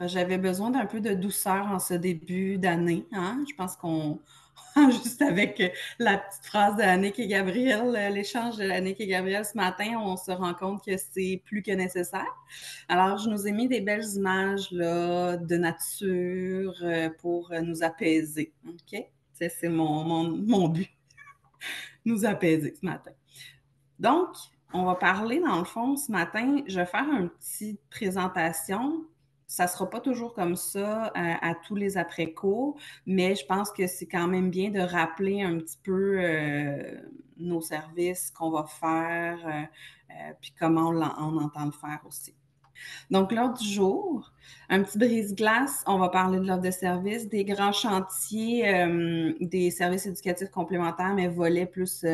J'avais besoin d'un peu de douceur en ce début d'année. Hein? Je pense qu'on, juste avec la petite phrase d'Annick et Gabriel, l'échange de Annick et Gabriel ce matin, on se rend compte que c'est plus que nécessaire. Alors, je nous ai mis des belles images là, de nature euh, pour nous apaiser. OK? C'est mon, mon, mon but. nous apaiser ce matin. Donc, on va parler, dans le fond, ce matin, je vais faire une petite présentation. Ça sera pas toujours comme ça à, tous les après-cours, mais je pense que c'est quand même bien de rappeler un petit peu euh, nos services qu'on va faire, euh, euh, puis comment on, entend le faire aussi. Donc, l'ordre du jour, un petit brise-glace, on va parler de l'ordre de service, des grands chantiers, des services éducatifs complémentaires, mais volets plus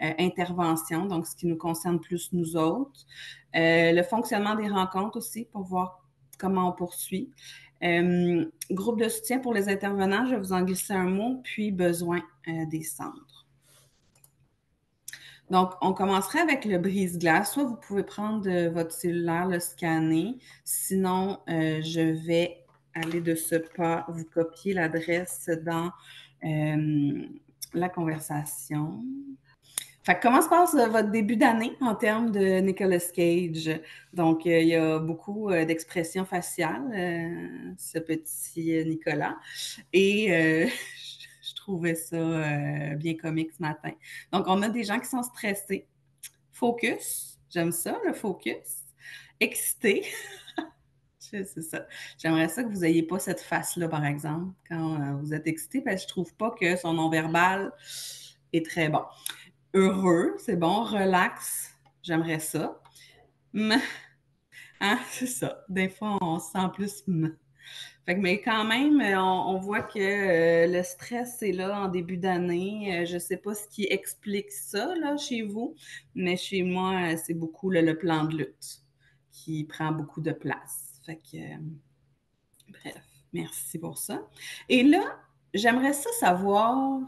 intervention, donc ce qui nous concerne plus nous autres. le fonctionnement des rencontres aussi pour voir comment on poursuit. groupe de soutien pour les intervenants, je vais vous en glisser un mot, puis besoin des centres. Donc, on commencerait avec le brise-glace. Soit vous pouvez prendre votre cellulaire, le scanner. Sinon, euh, je vais aller de ce pas, vous copier l'adresse dans euh, la conversation. Comment se passe euh, votre début d'année en termes de Nicolas Cage? Donc, il y a beaucoup d'expressions faciales, ce petit Nicolas. Et je trouvais ça euh, bien comique ce matin. Donc, on a des gens qui sont stressés. Focus, j'aime ça, le focus. Excité. c'est ça. J'aimerais ça que vous n'ayez pas cette face-là, par exemple, quand euh, vous êtes excité, parce que je trouve pas que son non-verbal est très bon. Heureux, c'est bon. Relax, j'aimerais ça. Hein, c'est ça. Des fois, on se sent plus mais quand même, euh, on, voit que euh, le stress est là en début d'année. Euh, je ne sais pas ce qui explique ça là, chez vous, mais chez moi, c'est beaucoup le, plan de lutte qui prend beaucoup de place. Fait que, bref, merci pour ça. Et là, j'aimerais ça savoir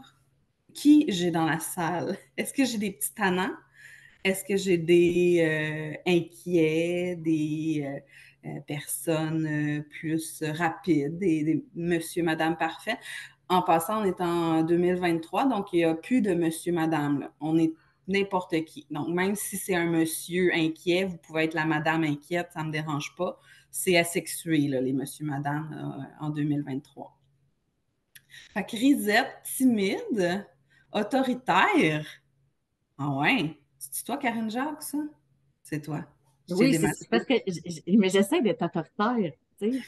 qui j'ai dans la salle? Est-ce que j'ai des petits tannants? Est-ce que j'ai des inquiets, des euh, personnes euh, plus rapides, des, monsieur, madame parfait. En passant, on est en 2023, donc il n'y a plus de monsieur, madame. On est n'importe qui. Donc, même si c'est un monsieur inquiet, vous pouvez être la madame inquiète, ça ne me dérange pas. C'est asexué, là, les monsieur, madame, en 2023. Fait que Risette, timide, autoritaire? Ah ouais? C'est toi, Karine Jacques, ça? C'est toi. Oui, c'est parce que mais j'essaie d'être autoritaire, tu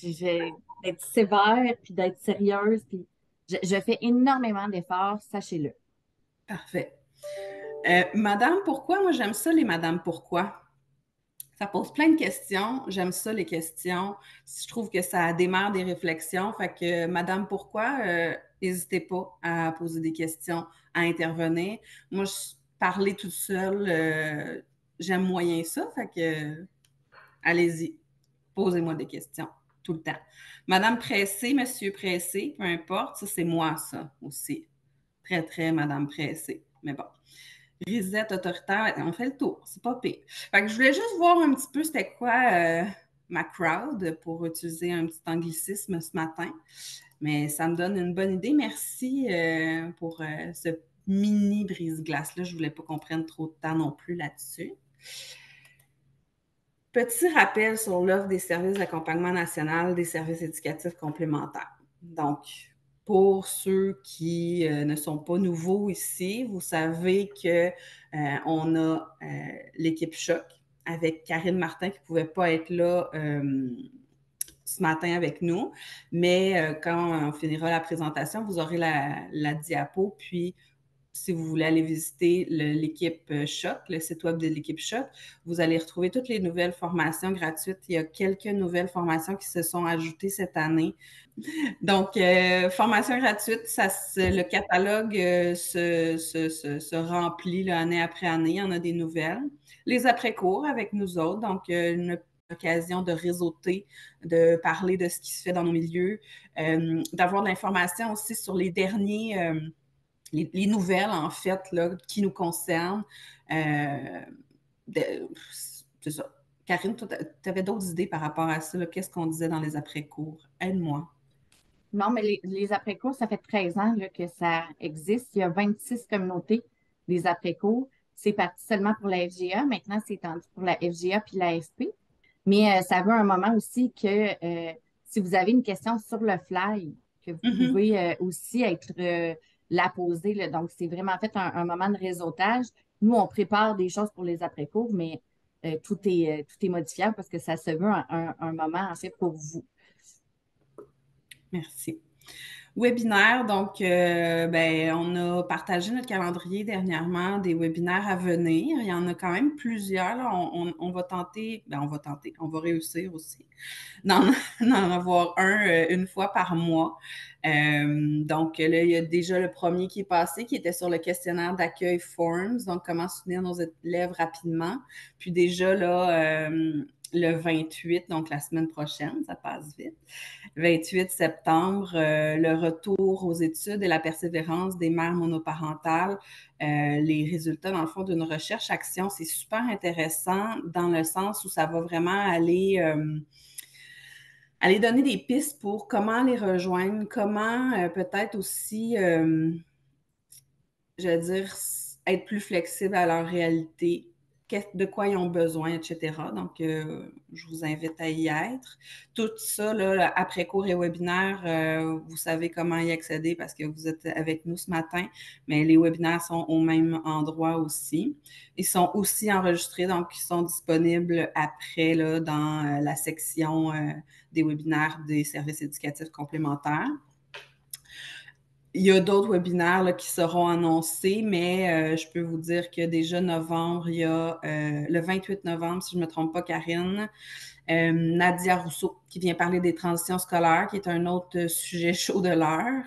sais. d'être sévère, puis d'être sérieuse, puis je, fais énormément d'efforts, sachez-le. Parfait. Euh, Madame, pourquoi? Moi, j'aime ça, les Madame, pourquoi? Ça pose plein de questions. J'aime ça, les questions. Je trouve que ça démarre des réflexions. Fait que, Madame, pourquoi? Euh, n'hésitez pas à poser des questions, à intervenir. Moi, je parler toute seule, euh, j'aime moyen ça. Fait que, allez-y, posez-moi des questions tout le temps. Madame Pressé, Monsieur Pressé, peu importe, ça, c'est moi, ça aussi. Très, très Madame Pressé. Mais bon. Risette autoritaire, on fait le tour, c'est pas pire. Fait que je voulais juste voir un petit peu c'était quoi euh, ma crowd pour utiliser un petit anglicisme ce matin. Mais ça me donne une bonne idée. Merci euh, pour euh, ce mini brise-glace-là. Je voulais pas qu'on prenne trop de temps non plus là-dessus. Petit rappel sur l'offre des services d'accompagnement national des services éducatifs complémentaires. Donc, pour ceux qui euh, ne sont pas nouveaux ici, vous savez qu'on on a l'équipe Choc avec Karine Martin qui ne pouvait pas être là ce matin avec nous. Mais quand on finira la présentation, vous aurez la, diapo, puis si vous voulez aller visiter l'équipe euh, Choc, le site web de l'équipe Choc, vous allez retrouver toutes les nouvelles formations gratuites. Il y a quelques nouvelles formations qui se sont ajoutées cette année. Donc, euh, formation gratuite, ça, le catalogue euh, se, remplit année après année. Il y en a des nouvelles. Les après-cours avec nous autres, donc une occasion de réseauter, de parler de ce qui se fait dans nos milieux, d'avoir de l'information aussi sur les derniers les, nouvelles, en fait, là, qui nous concernent. Euh, ça. Karine, tu avais d'autres idées par rapport à ça? Qu'est-ce qu'on disait dans les après-cours? Aide-moi. Non, mais les, après-cours, ça fait 13 ans que ça existe. Il y a 26 communautés des après-cours. C'est parti seulement pour la FGA. Maintenant, c'est tendu pour la FGA puis la FP. Mais euh, ça veut un moment aussi que euh, si vous avez une question sur le fly, que vous mm-hmm. pouvez euh, aussi être la poser. Donc, c'est vraiment fait un, moment de réseautage. Nous, on prépare des choses pour les après-cours, mais tout, est, tout est modifiable parce que ça se veut un moment, en fait, pour vous. Merci. Webinaire, donc, euh, ben, on a partagé notre calendrier dernièrement des webinaires à venir. Il y en a quand même plusieurs. On, va tenter, ben, on va tenter, on va réussir aussi d'en, avoir un euh, une fois par mois. Euh, donc, là, il y a déjà le premier qui est passé, qui était sur le questionnaire d'accueil Forms, donc comment soutenir nos élèves rapidement? Puis déjà, là, le 28, donc la semaine prochaine, ça passe vite. 28 septembre, euh, le retour aux études et la persévérance des mères monoparentales. Euh, les résultats, dans le fond, d'une recherche-action, c'est super intéressant dans le sens où ça va vraiment aller, euh, aller donner des pistes pour comment les rejoindre, comment peut-être aussi, je veux dire, être plus flexible à leur réalité, de quoi ils ont besoin, etc. Donc, euh, je vous invite à y être. Tout ça, là, après cours et webinaire, euh, vous savez comment y accéder parce que vous êtes avec nous ce matin, mais les webinaires sont au même endroit aussi. Ils sont aussi enregistrés, donc ils sont disponibles après là, dans euh, la section des webinaires des services éducatifs complémentaires. Il y a d'autres webinaires qui seront annoncés, mais euh, je peux vous dire que déjà novembre, il y a euh, le 28 novembre, si je ne me trompe pas, Karine, euh, Nadia Rousseau qui vient parler des transitions scolaires, qui est un autre sujet chaud de l'heure.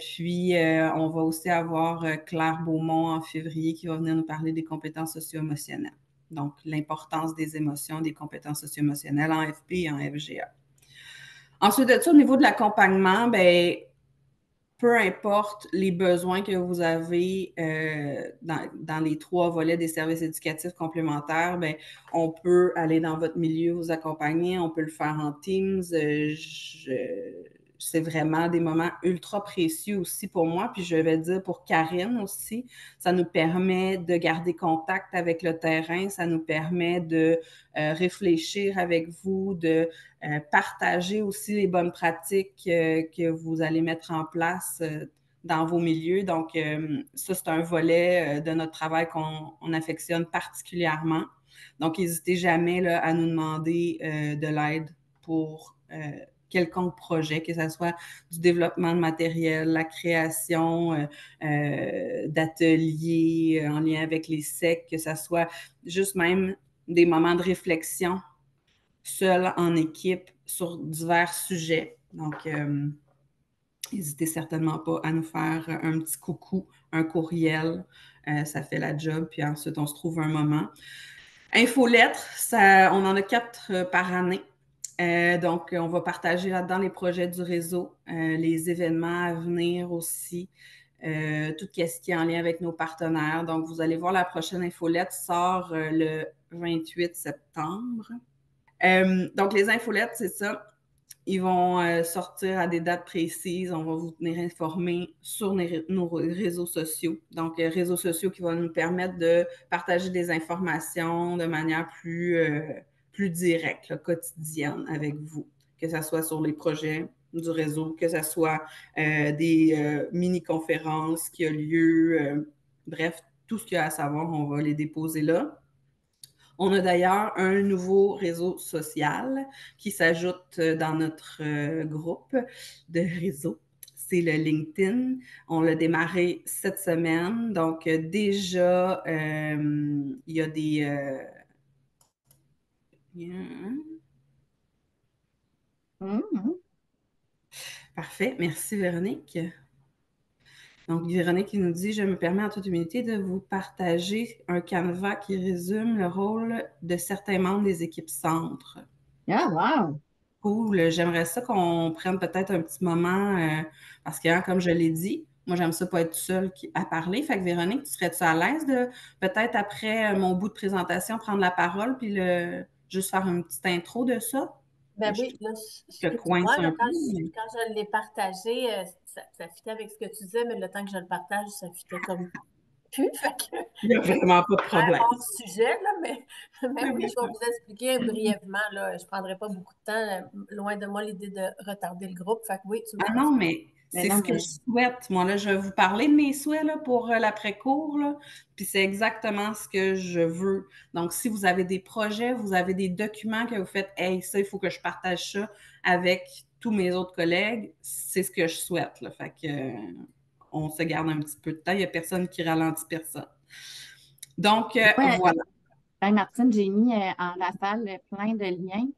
puis, on va aussi avoir Claire Beaumont en février qui va venir nous parler des compétences socio-émotionnelles. Donc, l'importance des émotions, des compétences socio-émotionnelles en FP et en FGA. Ensuite de ça, au niveau de l'accompagnement, ben, peu importe les besoins que vous avez euh, dans, les trois volets des services éducatifs complémentaires, ben, on peut aller dans votre milieu vous accompagner, on peut le faire en Teams. Euh, c'est vraiment des moments ultra précieux aussi pour moi. Puis je vais dire pour Karine aussi, ça nous permet de garder contact avec le terrain, ça nous permet de euh, réfléchir avec vous, de partager aussi les bonnes pratiques euh, que vous allez mettre en place dans vos milieux. Donc, ça, c'est un volet de notre travail qu'on affectionne particulièrement. Donc, n'hésitez jamais à nous demander de l'aide pour quelconque projet, que ce soit du développement de matériel, la création euh, euh, d'ateliers euh, en lien avec les SEC, que ce soit juste même des moments de réflexion seul en équipe sur divers sujets. Donc, n'hésitez certainement pas à nous faire un petit coucou, un courriel. ça fait la job. Puis ensuite, on se trouve un moment. Infolettre, ça, on en a quatre par année. Euh, donc, on va partager là-dedans les projets du réseau, euh, les événements à venir aussi, euh, tout ce qui est en lien avec nos partenaires. Donc, vous allez voir la prochaine infolette sort le 28 septembre. Donc, les infolettes, c'est ça. Ils vont sortir à des dates précises. On va vous tenir informés sur nos réseaux sociaux. Donc, réseaux sociaux qui vont nous permettre de partager des informations de manière plus plus directe, quotidienne avec vous, que ce soit sur les projets du réseau, que ce soit euh, des euh, mini-conférences qui ont lieu, euh, bref, tout ce qu'il y a à savoir, on va les déposer là. On a d'ailleurs un nouveau réseau social qui s'ajoute dans notre groupe de réseau. C'est le LinkedIn. On l'a démarré cette semaine. Donc, déjà, il y a des Mm-hmm. Parfait. Merci, Véronique. Donc, Véronique qui nous dit Je me permets en toute humilité de vous partager un canevas qui résume le rôle de certains membres des équipes centres. Ah, wow! Cool. J'aimerais ça qu'on prenne peut-être un petit moment euh, parce que, hein, comme je l'ai dit, Moi, j'aime ça pas être seule à parler. Fait que Véronique, tu serais-tu à l'aise de peut-être après mon bout de présentation prendre la parole puis le, juste faire une petite intro de ça? Ben oui, là, je, te coince un quand, peu, je, quand je l'ai partagé, euh, ça, ça fitait avec ce que tu disais, mais le temps que je le partage, ça fitait comme plus. Il n'y a vraiment pas de problème. Hors sujet, là, mais, mais oui, je vais vous expliquer brièvement. Là, je ne prendrai pas beaucoup de temps. Loin de moi l'idée de retarder le groupe. Fait que oui, tu ah non, mais c'est ce que je souhaite. Moi, là, je vais vous parler de mes souhaits là, pour euh, l'après-cours. Puis c'est exactement ce que je veux. Donc, si vous avez des projets, vous avez des documents que vous faites, hey, ça, il faut que je partage ça avec tous mes autres collègues, c'est ce que je souhaite. Là. Fait que, euh, on se garde un petit peu de temps. Il n'y a personne qui ralentit personne. Donc, euh, voilà. Martine, j'ai mis en rafale plein de liens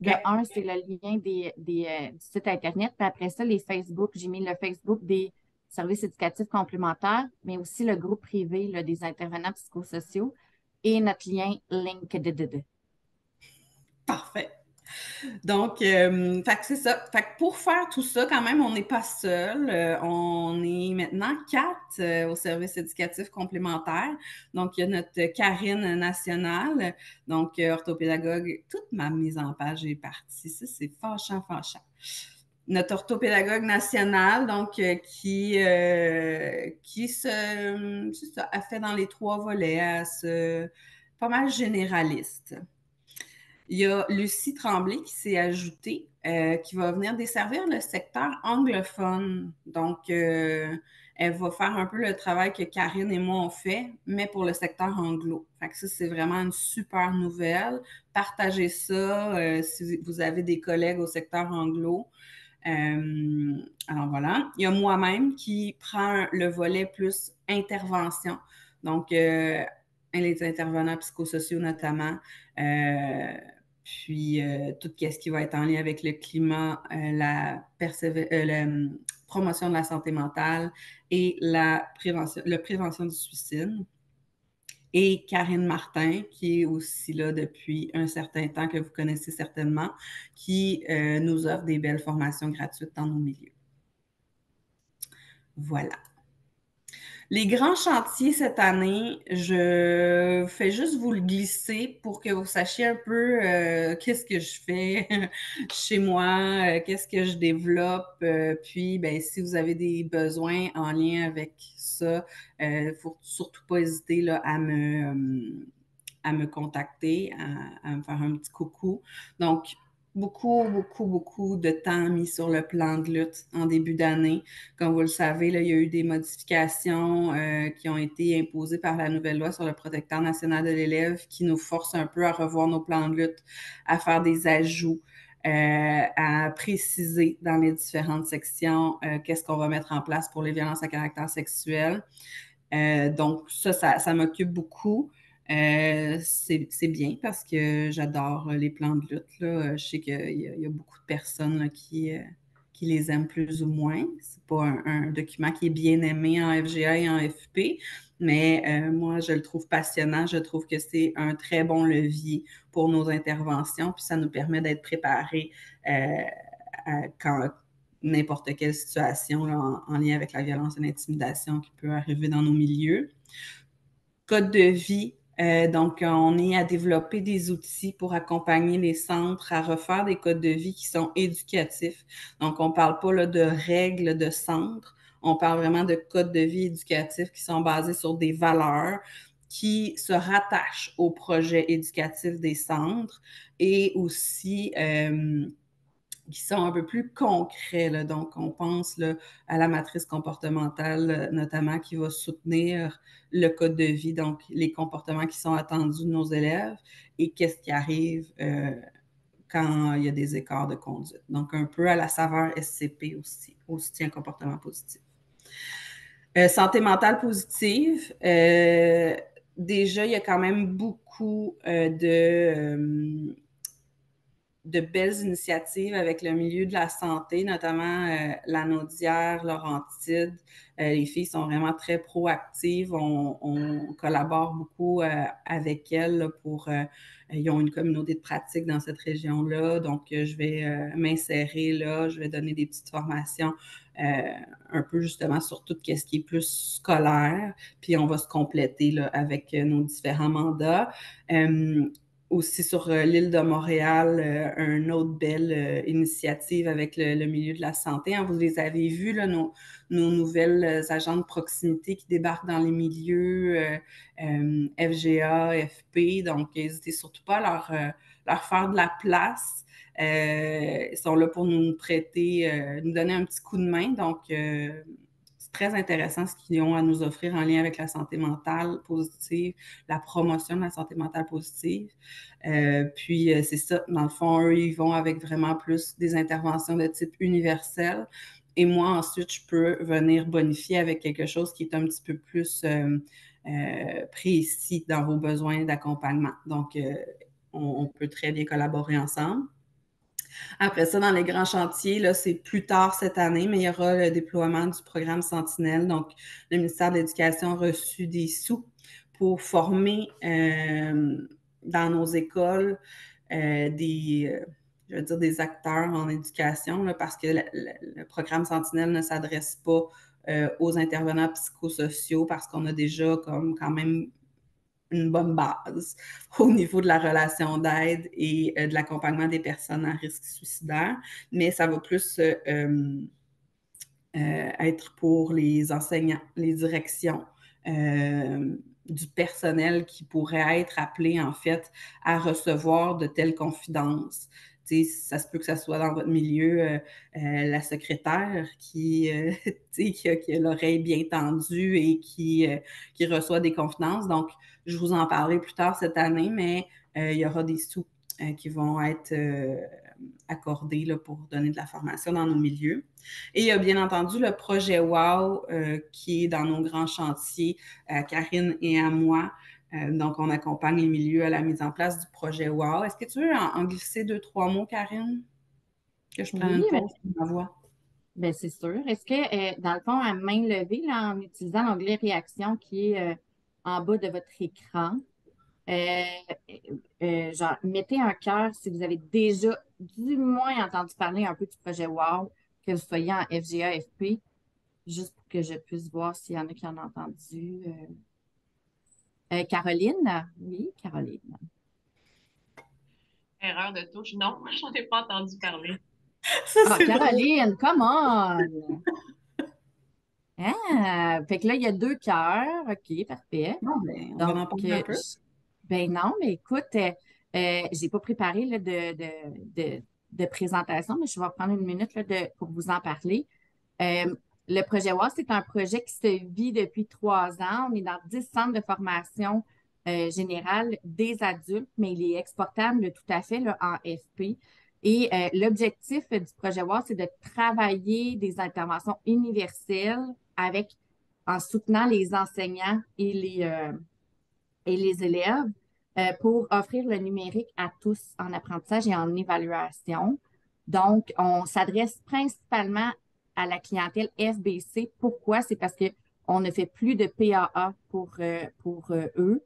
de un, c'est le lien des, euh, du site Internet. Puis après ça, les Facebook. J'ai mis le Facebook des services éducatifs complémentaires, mais aussi le groupe privé des intervenants psychosociaux et notre lien LinkedIn. Parfait. Donc, euh, c'est ça. Fait pour faire tout ça, quand même, on n'est pas seul. Euh, on est maintenant quatre euh, au service éducatif complémentaire. Donc, il y a notre Karine nationale, donc orthopédagogue. Toute ma mise en page est partie. Ça, c'est fâchant, fâchant notre orthopédagogue nationale, donc qui, qui se, ça, a fait dans les trois volets, pas mal généraliste. Il y a Lucie Tremblay qui s'est ajoutée, euh, qui va venir desservir le secteur anglophone. Donc, euh, elle va faire un peu le travail que Karine et moi on fait, mais pour le secteur anglo. Fait que ça, c'est vraiment une super nouvelle. Partagez ça euh, si vous avez des collègues au secteur anglo. alors voilà. Il y a moi-même qui prend le volet plus intervention. Donc, les intervenants psychosociaux notamment, puis euh, tout ce qui va être en lien avec le climat, euh, la, euh, hum, promotion de la santé mentale et la prévention, la prévention du suicide. Et Karine Martin, qui est aussi là depuis un certain temps, que vous connaissez certainement, qui nous offre des belles formations gratuites dans nos milieux. Voilà. Les grands chantiers cette année, je fais juste vous le glisser pour que vous sachiez un peu euh, qu'est-ce que je fais chez moi, euh, qu'est-ce que je développe. Euh, puis, ben, si vous avez des besoins en lien avec ça, il ne faut surtout pas hésiter là, à me à me contacter, à, à, me faire un petit coucou. Donc, beaucoup, beaucoup, beaucoup de temps mis sur le plan de lutte en début d'année. Comme vous le savez, là, il y a eu des modifications euh, qui ont été imposées par la nouvelle loi sur le protecteur national de l'élève qui nous force un peu à revoir nos plans de lutte, à faire des ajouts. Euh, à préciser dans les différentes sections euh, qu'est-ce qu'on va mettre en place pour les violences à caractère sexuel. donc, ça, ça, ça m'occupe beaucoup. Euh, c'est bien parce que j'adore les plans de lutte. Là. Je sais qu'il y, a beaucoup de personnes qui, euh, qui les aiment plus ou moins. C'est pas un, document qui est bien aimé en FGA et en FP, mais euh, moi, je le trouve passionnant. Je trouve que c'est un très bon levier pour nos interventions, puis ça nous permet d'être préparés à quand n'importe quelle situation en, en, lien avec la violence et l'intimidation qui peut arriver dans nos milieux. Code de vie, euh, donc, on est à développer des outils pour accompagner les centres à refaire des codes de vie qui sont éducatifs. Donc, on ne parle pas là, de règles de centre, on parle vraiment de codes de vie éducatifs qui sont basés sur des valeurs qui se rattachent au projet éducatif des centres et aussi euh, qui sont un peu plus concrets. Donc, on pense à la matrice comportementale, euh, notamment, qui va soutenir le code de vie, donc les comportements qui sont attendus de nos élèves et qu'est-ce qui arrive euh, quand il y a des écarts de conduite. Donc, un peu à la saveur SCP aussi, au soutien comportement positif. Euh, santé mentale positive, déjà, il y a quand même beaucoup de de belles initiatives avec le milieu de la santé, notamment euh, la Laurentide. Euh, les filles sont vraiment très proactives. On, collabore beaucoup euh, avec elles pour. ils ont une communauté de pratique dans cette région-là. Donc, je vais m'insérer là. Je vais donner des petites formations un peu justement sur tout ce qui est plus scolaire. Puis, on va se compléter là, avec nos différents mandats aussi sur euh, l'île de Montréal, euh, une autre belle euh, initiative avec le, milieu de la santé. Hein. vous les avez vus, nos, nouvelles agents de proximité qui débarquent dans les milieux FGA, FP. Donc, n'hésitez surtout pas à leur, leur, faire de la place. ils sont là pour nous prêter, nous donner un petit coup de main. Donc, très intéressant ce qu'ils ont à nous offrir en lien avec la santé mentale positive, la promotion de la santé mentale positive. Euh, puis, euh, c'est ça, dans le fond, eux, ils vont avec vraiment plus des interventions de type universel. Et moi, ensuite, je peux venir bonifier avec quelque chose qui est un petit peu plus euh, précis dans vos besoins d'accompagnement. Donc, on peut très bien collaborer ensemble. Après ça, dans les grands chantiers, là, c'est plus tard cette année, mais il y aura le déploiement du programme Sentinelle. Donc, le ministère de l'Éducation a reçu des sous pour former euh, dans nos écoles euh, des, euh, je veux dire, des acteurs en éducation, parce que le, programme Sentinelle ne s'adresse pas aux intervenants psychosociaux parce qu'on a déjà comme quand même une bonne base au niveau de la relation d'aide et euh, de l'accompagnement des personnes à risque suicidaire, mais ça va plus euh, euh, être pour les enseignants, les directions du personnel qui pourrait être appelé en fait à recevoir de telles confidences ça se peut que ça soit dans votre milieu euh, euh, la secrétaire qui, euh, qui a, l'oreille bien tendue et qui, qui reçoit des confidences. Donc, je vous en parlerai plus tard cette année, mais il y aura des sous qui vont être accordés là, pour donner de la formation dans nos milieux. Et il y a bien entendu le projet WOW qui est dans nos grands chantiers, Karine et à moi. Euh, donc, on accompagne les milieux à la mise en place du projet WOW. Est-ce que tu veux en, glisser deux, trois mots, Karine? Que je prenne une pause ma voix. Bien, c'est sûr. Est-ce que, euh, dans le fond, à main levée, en utilisant l'onglet réaction qui est euh, en bas de votre écran, genre, mettez un cœur si vous avez déjà du moins entendu parler un peu du projet WOW, que vous soyez en FGA, FP, juste pour que je puisse voir s'il y en a qui en ont entendu. Euh, Caroline? Oui, Caroline. Erreur de touche. Non, j'en ai pas entendu parler. ah, Caroline, come on! Ah, fait que là, il y a deux cœurs. OK, parfait. Non, mais on va en parler un peu. Ben non, mais écoute, euh, euh j'ai pas préparé là, de, de, de, présentation, mais je vais prendre une minute là, de, pour vous en parler. Euh, le projet WAS, c'est un projet qui se vit depuis trois ans. On est dans dix centres de formation euh, générale des adultes, mais il est exportable tout à fait en FP. Et euh, l'objectif du projet WAS, c'est de travailler des interventions universelles avec, en soutenant les enseignants et les, euh, et les élèves pour offrir le numérique à tous en apprentissage et en évaluation. Donc, on s'adresse principalement à la clientèle FBC. Pourquoi? C'est parce qu'on ne fait plus de PAA pour, euh, pour euh, eux.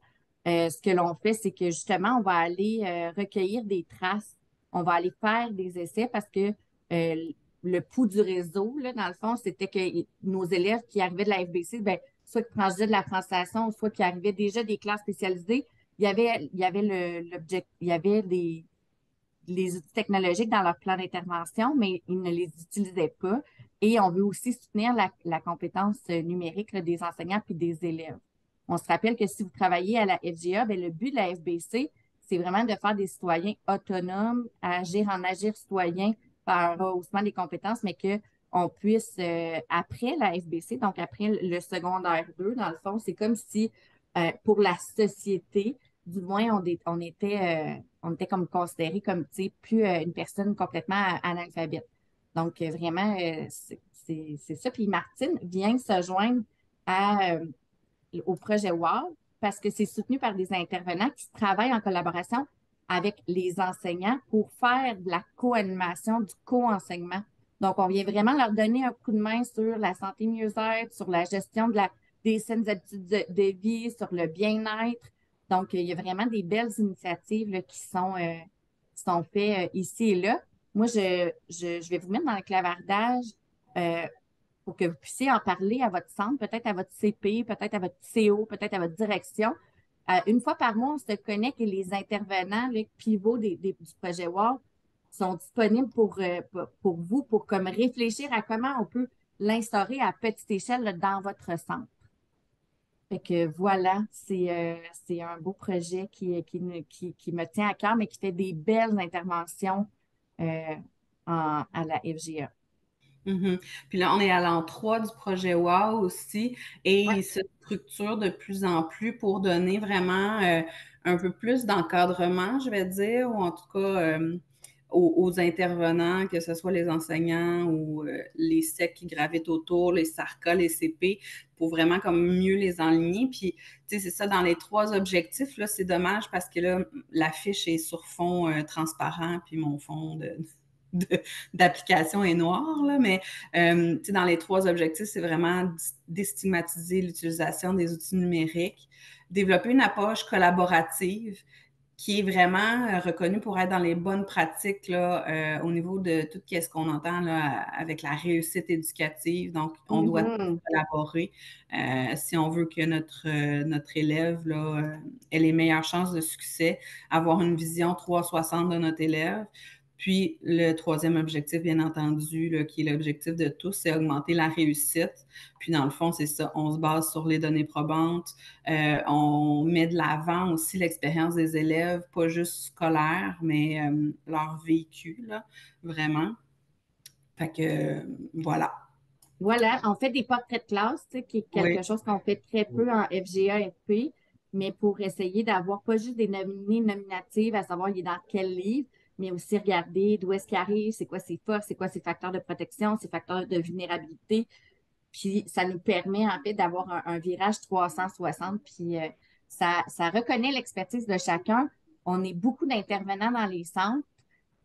Euh, ce que l'on fait, c'est que justement, on va aller recueillir des traces, on va aller faire des essais parce que le pouls du réseau, là, dans le fond, c'était que nos élèves qui arrivaient de la FBC, ben, soit qui prenaient de la franciation, soit qui arrivaient déjà des classes spécialisées, il y avait, il y avait l'objectif, il y avait des, les outils technologiques dans leur plan d'intervention, mais ils ne les utilisaient pas. Et on veut aussi soutenir la, compétence numérique des enseignants puis des élèves. On se rappelle que si vous travaillez à la FGA, bien, le but de la FBC, c'est vraiment de faire des citoyens autonomes, agir en agir citoyen par haussement des compétences, mais qu'on puisse, euh, après la FBC, donc après le secondaire 2, dans le fond, c'est comme si euh, pour la société, du moins, on, on était, euh, on était comme considéré comme plus une personne complètement analphabète. Donc, euh, vraiment, euh, c'est ça. Puis Martine vient se joindre euh, au projet WOW parce que c'est soutenu par des intervenants qui travaillent en collaboration avec les enseignants pour faire de la co-animation, du co-enseignement. Donc, on vient vraiment leur donner un coup de main sur la santé mieux-être, sur la gestion des saines habitudes de, vie, sur le bien-être. Donc, il y a vraiment des belles initiatives qui sont, euh, sont faites euh, ici et là. Moi, je, je, vais vous mettre dans le clavardage euh, pour que vous puissiez en parler à votre centre, peut-être à votre CP, peut-être à votre CO, peut-être à votre direction. une fois par mois, on se connecte et les intervenants, les pivots des, du projet WOW sont disponibles pour, pour vous, pour comme réfléchir à comment on peut l'instaurer à petite échelle dans votre centre. Fait que voilà, c'est euh, un beau projet qui, qui, qui, me tient à cœur, mais qui fait des belles interventions euh, à la FGA. Mm-hmm. Puis là, on est à l'an 3 du projet WOW aussi, et il se structure de plus en plus pour donner vraiment euh, un peu plus d'encadrement, je vais dire, ou en tout cas aux, intervenants, que ce soit les enseignants ou euh, les SEC qui gravitent autour, les SARCA, les CP, pour vraiment comme mieux les enligner. Puis, tu sais, c'est ça, dans les trois objectifs, là, c'est dommage parce que là, l'affiche est sur fond euh, transparent, puis mon fond d'application est noir, là, mais euh, dans les trois objectifs, c'est vraiment déstigmatiser l'utilisation des outils numériques, développer une approche collaborative, qui est vraiment euh, reconnu pour être dans les bonnes pratiques là, euh, au niveau de tout ce qu'on entend là, avec la réussite éducative. Donc, on doit mm-hmm. collaborer euh, si on veut que notre, notre élève là, ait les meilleures chances de succès, avoir une vision 360 de notre élève. Puis le troisième objectif, bien entendu, qui est l'objectif de tous, c'est augmenter la réussite. Puis dans le fond, c'est ça, on se base sur les données probantes, euh, on met de l'avant aussi l'expérience des élèves, pas juste scolaire, mais euh, leur vécu, vraiment. Fait que voilà. Voilà, on fait des portraits de classe, qui est quelque chose qu'on fait très peu en FGA, FP, mais pour essayer d'avoir pas juste des nominés nominatives, à savoir il est dans quel livre, mais aussi regarder d'où est-ce qu'il arrive, c'est quoi ses forces, c'est quoi ses facteurs de protection, ses facteurs de vulnérabilité. Puis ça nous permet en fait d'avoir un, virage 360, puis euh, ça, ça reconnaît l'expertise de chacun. On est beaucoup d'intervenants dans les centres,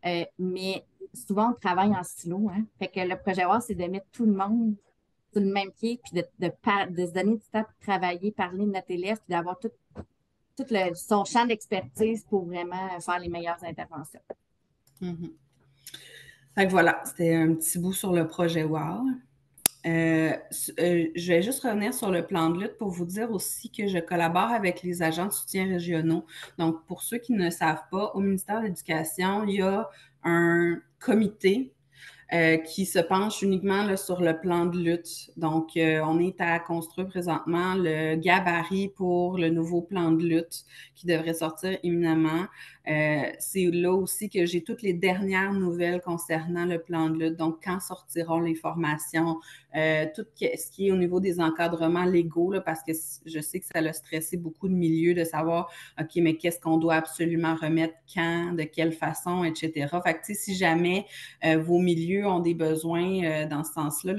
euh, mais souvent on travaille en silo. Hein. Fait que le projet WAR, c'est de mettre tout le monde sur le même pied, puis de, de, se donner du temps pour travailler, parler de notre élève, puis d'avoir tout, son champ d'expertise pour vraiment faire les meilleures interventions. Mhm. voilà, c'était un petit bout sur le projet WOW. Euh, euh, je vais juste revenir sur le plan de lutte pour vous dire aussi que je collabore avec les agents de soutien régionaux. Donc, pour ceux qui ne savent pas, au ministère de l'Éducation, il y a un comité euh, qui se penche uniquement sur le plan de lutte. Donc, euh, on est à construire présentement le gabarit pour le nouveau plan de lutte qui devrait sortir imminemment. Euh, c'est là aussi que j'ai toutes les dernières nouvelles concernant le plan de lutte. Donc, quand sortiront les formations, tout ce qui est au niveau des encadrements légaux, parce que je sais que ça a stressé beaucoup de milieux de savoir, OK, mais qu'est-ce qu'on doit absolument remettre quand, de quelle façon, etc. Fait que, si jamais vos milieux ont des besoins euh, dans ce sens-là,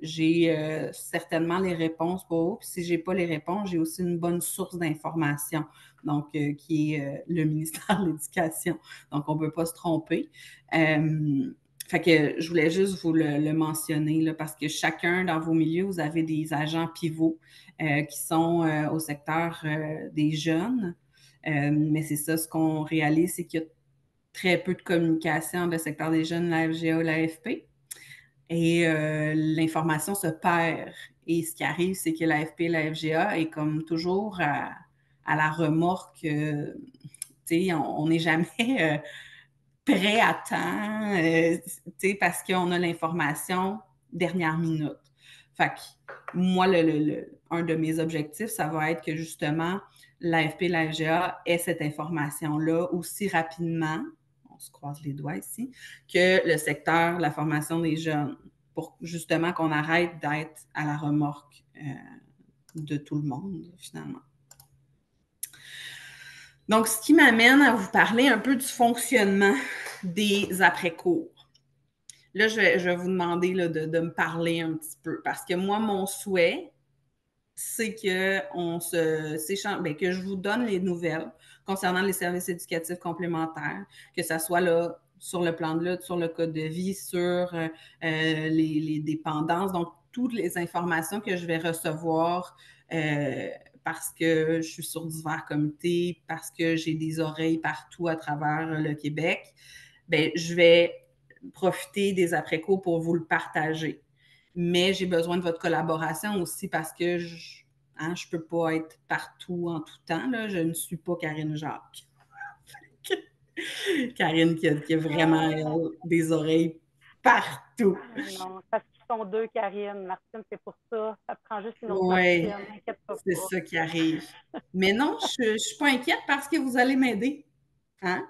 j'ai euh, certainement les réponses pour vous. Puis si je n'ai pas les réponses, j'ai aussi une bonne source d'information, donc euh, qui est le ministère de l'Éducation. Donc, on ne peut pas se tromper. fait que je voulais juste vous le, mentionner là, parce que chacun dans vos milieux, vous avez des agents pivots qui sont au secteur des jeunes. mais c'est ça, ce qu'on réalise, c'est qu'il y a très peu de communication entre le secteur des jeunes, la FGA l'AFP. Et euh, l'information se perd. Et ce qui arrive, c'est que l'AFP et la FGA est comme toujours à, la remorque. Euh, on n'est jamais euh, prêt à temps parce qu'on a l'information dernière minute. Fait que moi, le, un de mes objectifs, ça va être que justement, l'AFP et la FGA aient cette information-là aussi rapidement on se croise les doigts ici, que le secteur, la formation des jeunes, pour justement qu'on arrête d'être à la remorque euh, de tout le monde, finalement. Donc, ce qui m'amène à vous parler un peu du fonctionnement des après-cours. Là, je vais, vous demander de, me parler un petit peu parce que moi, mon souhait, c'est que ben, je vous donne les nouvelles concernant les services éducatifs complémentaires, que ce soit sur le plan de lutte, sur le code de vie, sur euh, les, les, dépendances. Donc, toutes les informations que je vais recevoir euh, parce que je suis sur divers comités, parce que j'ai des oreilles partout à travers le Québec, ben, je vais profiter des après-cours pour vous le partager. Mais j'ai besoin de votre collaboration aussi parce que je ne hein, peux pas être partout en tout temps. Là. Je ne suis pas Karine Jacques. Karine qui a, vraiment des oreilles partout. Non, sont deux, Karine. Martine, c'est pour ça. Ça prend juste une autre Oui, c'est ça qui arrive. Mais non, je ne suis pas inquiète parce que vous allez m'aider. Hein?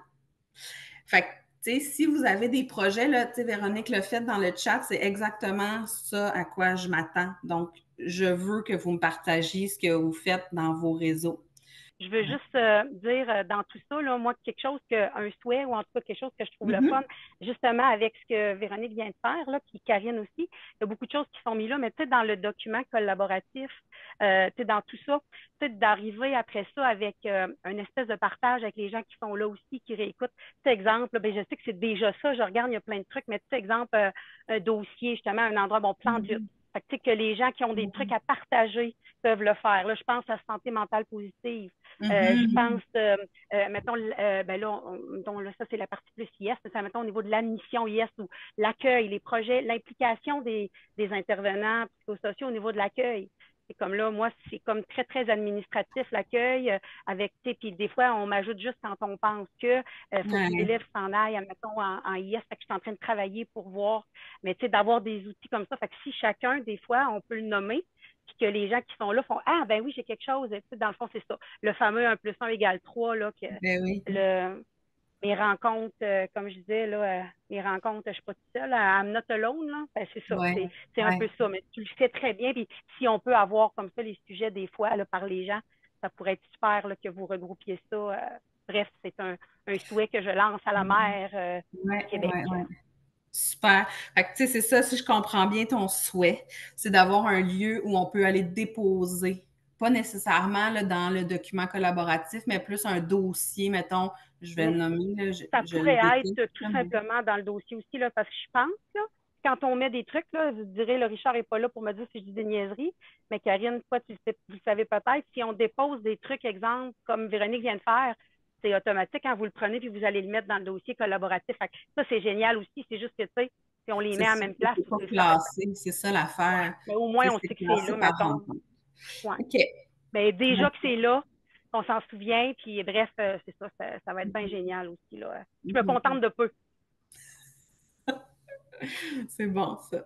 Fait que, tu sais, si vous avez des projets, là, tu sais, Véronique le fait dans le chat, c'est exactement ça à quoi je m'attends. Donc, je veux que vous me partagiez ce que vous faites dans vos réseaux. Je veux juste euh, dire euh, dans tout ça, là, moi, quelque chose que, un souhait ou en tout cas quelque chose que je trouve le mm-hmm. fun, justement avec ce que Véronique vient de faire, là, puis Karine aussi, il y a beaucoup de choses qui sont mises là, mais peut-être dans le document collaboratif, euh, dans tout ça, peut-être d'arriver après ça avec euh, une espèce de partage avec les gens qui sont là aussi, qui réécoutent. Cet exemple, ben, je sais que c'est déjà ça, je regarde, il y a plein de trucs, mais cet exemple, un dossier, justement, un endroit, bon, plan de mm-hmm. Fait que, que les gens qui ont des trucs à partager peuvent le faire. Là, je pense à santé mentale positive. Euh, je mm-hmm. pense, euh, euh, mettons, ben là, là, ça, c'est la partie plus IS, ça, mettons, au niveau de la mission IS ou l'accueil, les projets, l'implication des, des intervenants psychosociaux au niveau de l'accueil. C'est comme là, moi, c'est comme très, très administratif l'accueil avec, tu sais, puis des fois, on m'ajoute juste quand on pense que faut que l'élève s'en aille, mettons, en, en IS, fait que je suis en train de travailler pour voir, mais tu sais, d'avoir des outils comme ça, fait que si chacun, des fois, on peut le nommer, puis que les gens qui sont là font Ah, ben oui, j'ai quelque chose. dans le fond, c'est ça. Le fameux 1 plus 1 égale 3, là, que ben oui. le, mes rencontres, euh, comme je disais, là, euh, mes rencontres, je ne suis pas toute seule, I'm not alone, là. Ben, c'est ça. c'est un peu ça. Mais tu le fais très bien. Puis si on peut avoir comme ça les sujets des fois là, par les gens, ça pourrait être super là, que vous regroupiez ça. Euh, bref, c'est un, un, souhait que je lance à la mer du Québec. Super. Fait que, tu sais, c'est ça, si je comprends bien ton souhait, c'est d'avoir un lieu où on peut aller déposer, pas nécessairement là, dans le document collaboratif, mais plus un dossier, mettons, je vais le nommer. ça pourrait être tout simplement dans le dossier aussi, là, parce que je pense, là, quand on met des trucs, là, je dirais, le Richard n'est pas là pour me dire si je dis des niaiseries, mais Karine, toi, tu le, vous le savez peut-être, si on dépose des trucs, exemple, comme Véronique vient de faire, c'est automatique quand vous le prenez puis vous allez le mettre dans le dossier collaboratif. ça, c'est génial aussi. C'est juste que, tu sais, si on les met en même place. c'est ça l'affaire. Mais au moins, on sait que c'est là, mettons. OK. Mais déjà que c'est là, on s'en souvient, puis bref, euh, c'est ça, ça, va être bien génial aussi. Là. Je me mm-hmm. contente de peu. C'est bon, ça.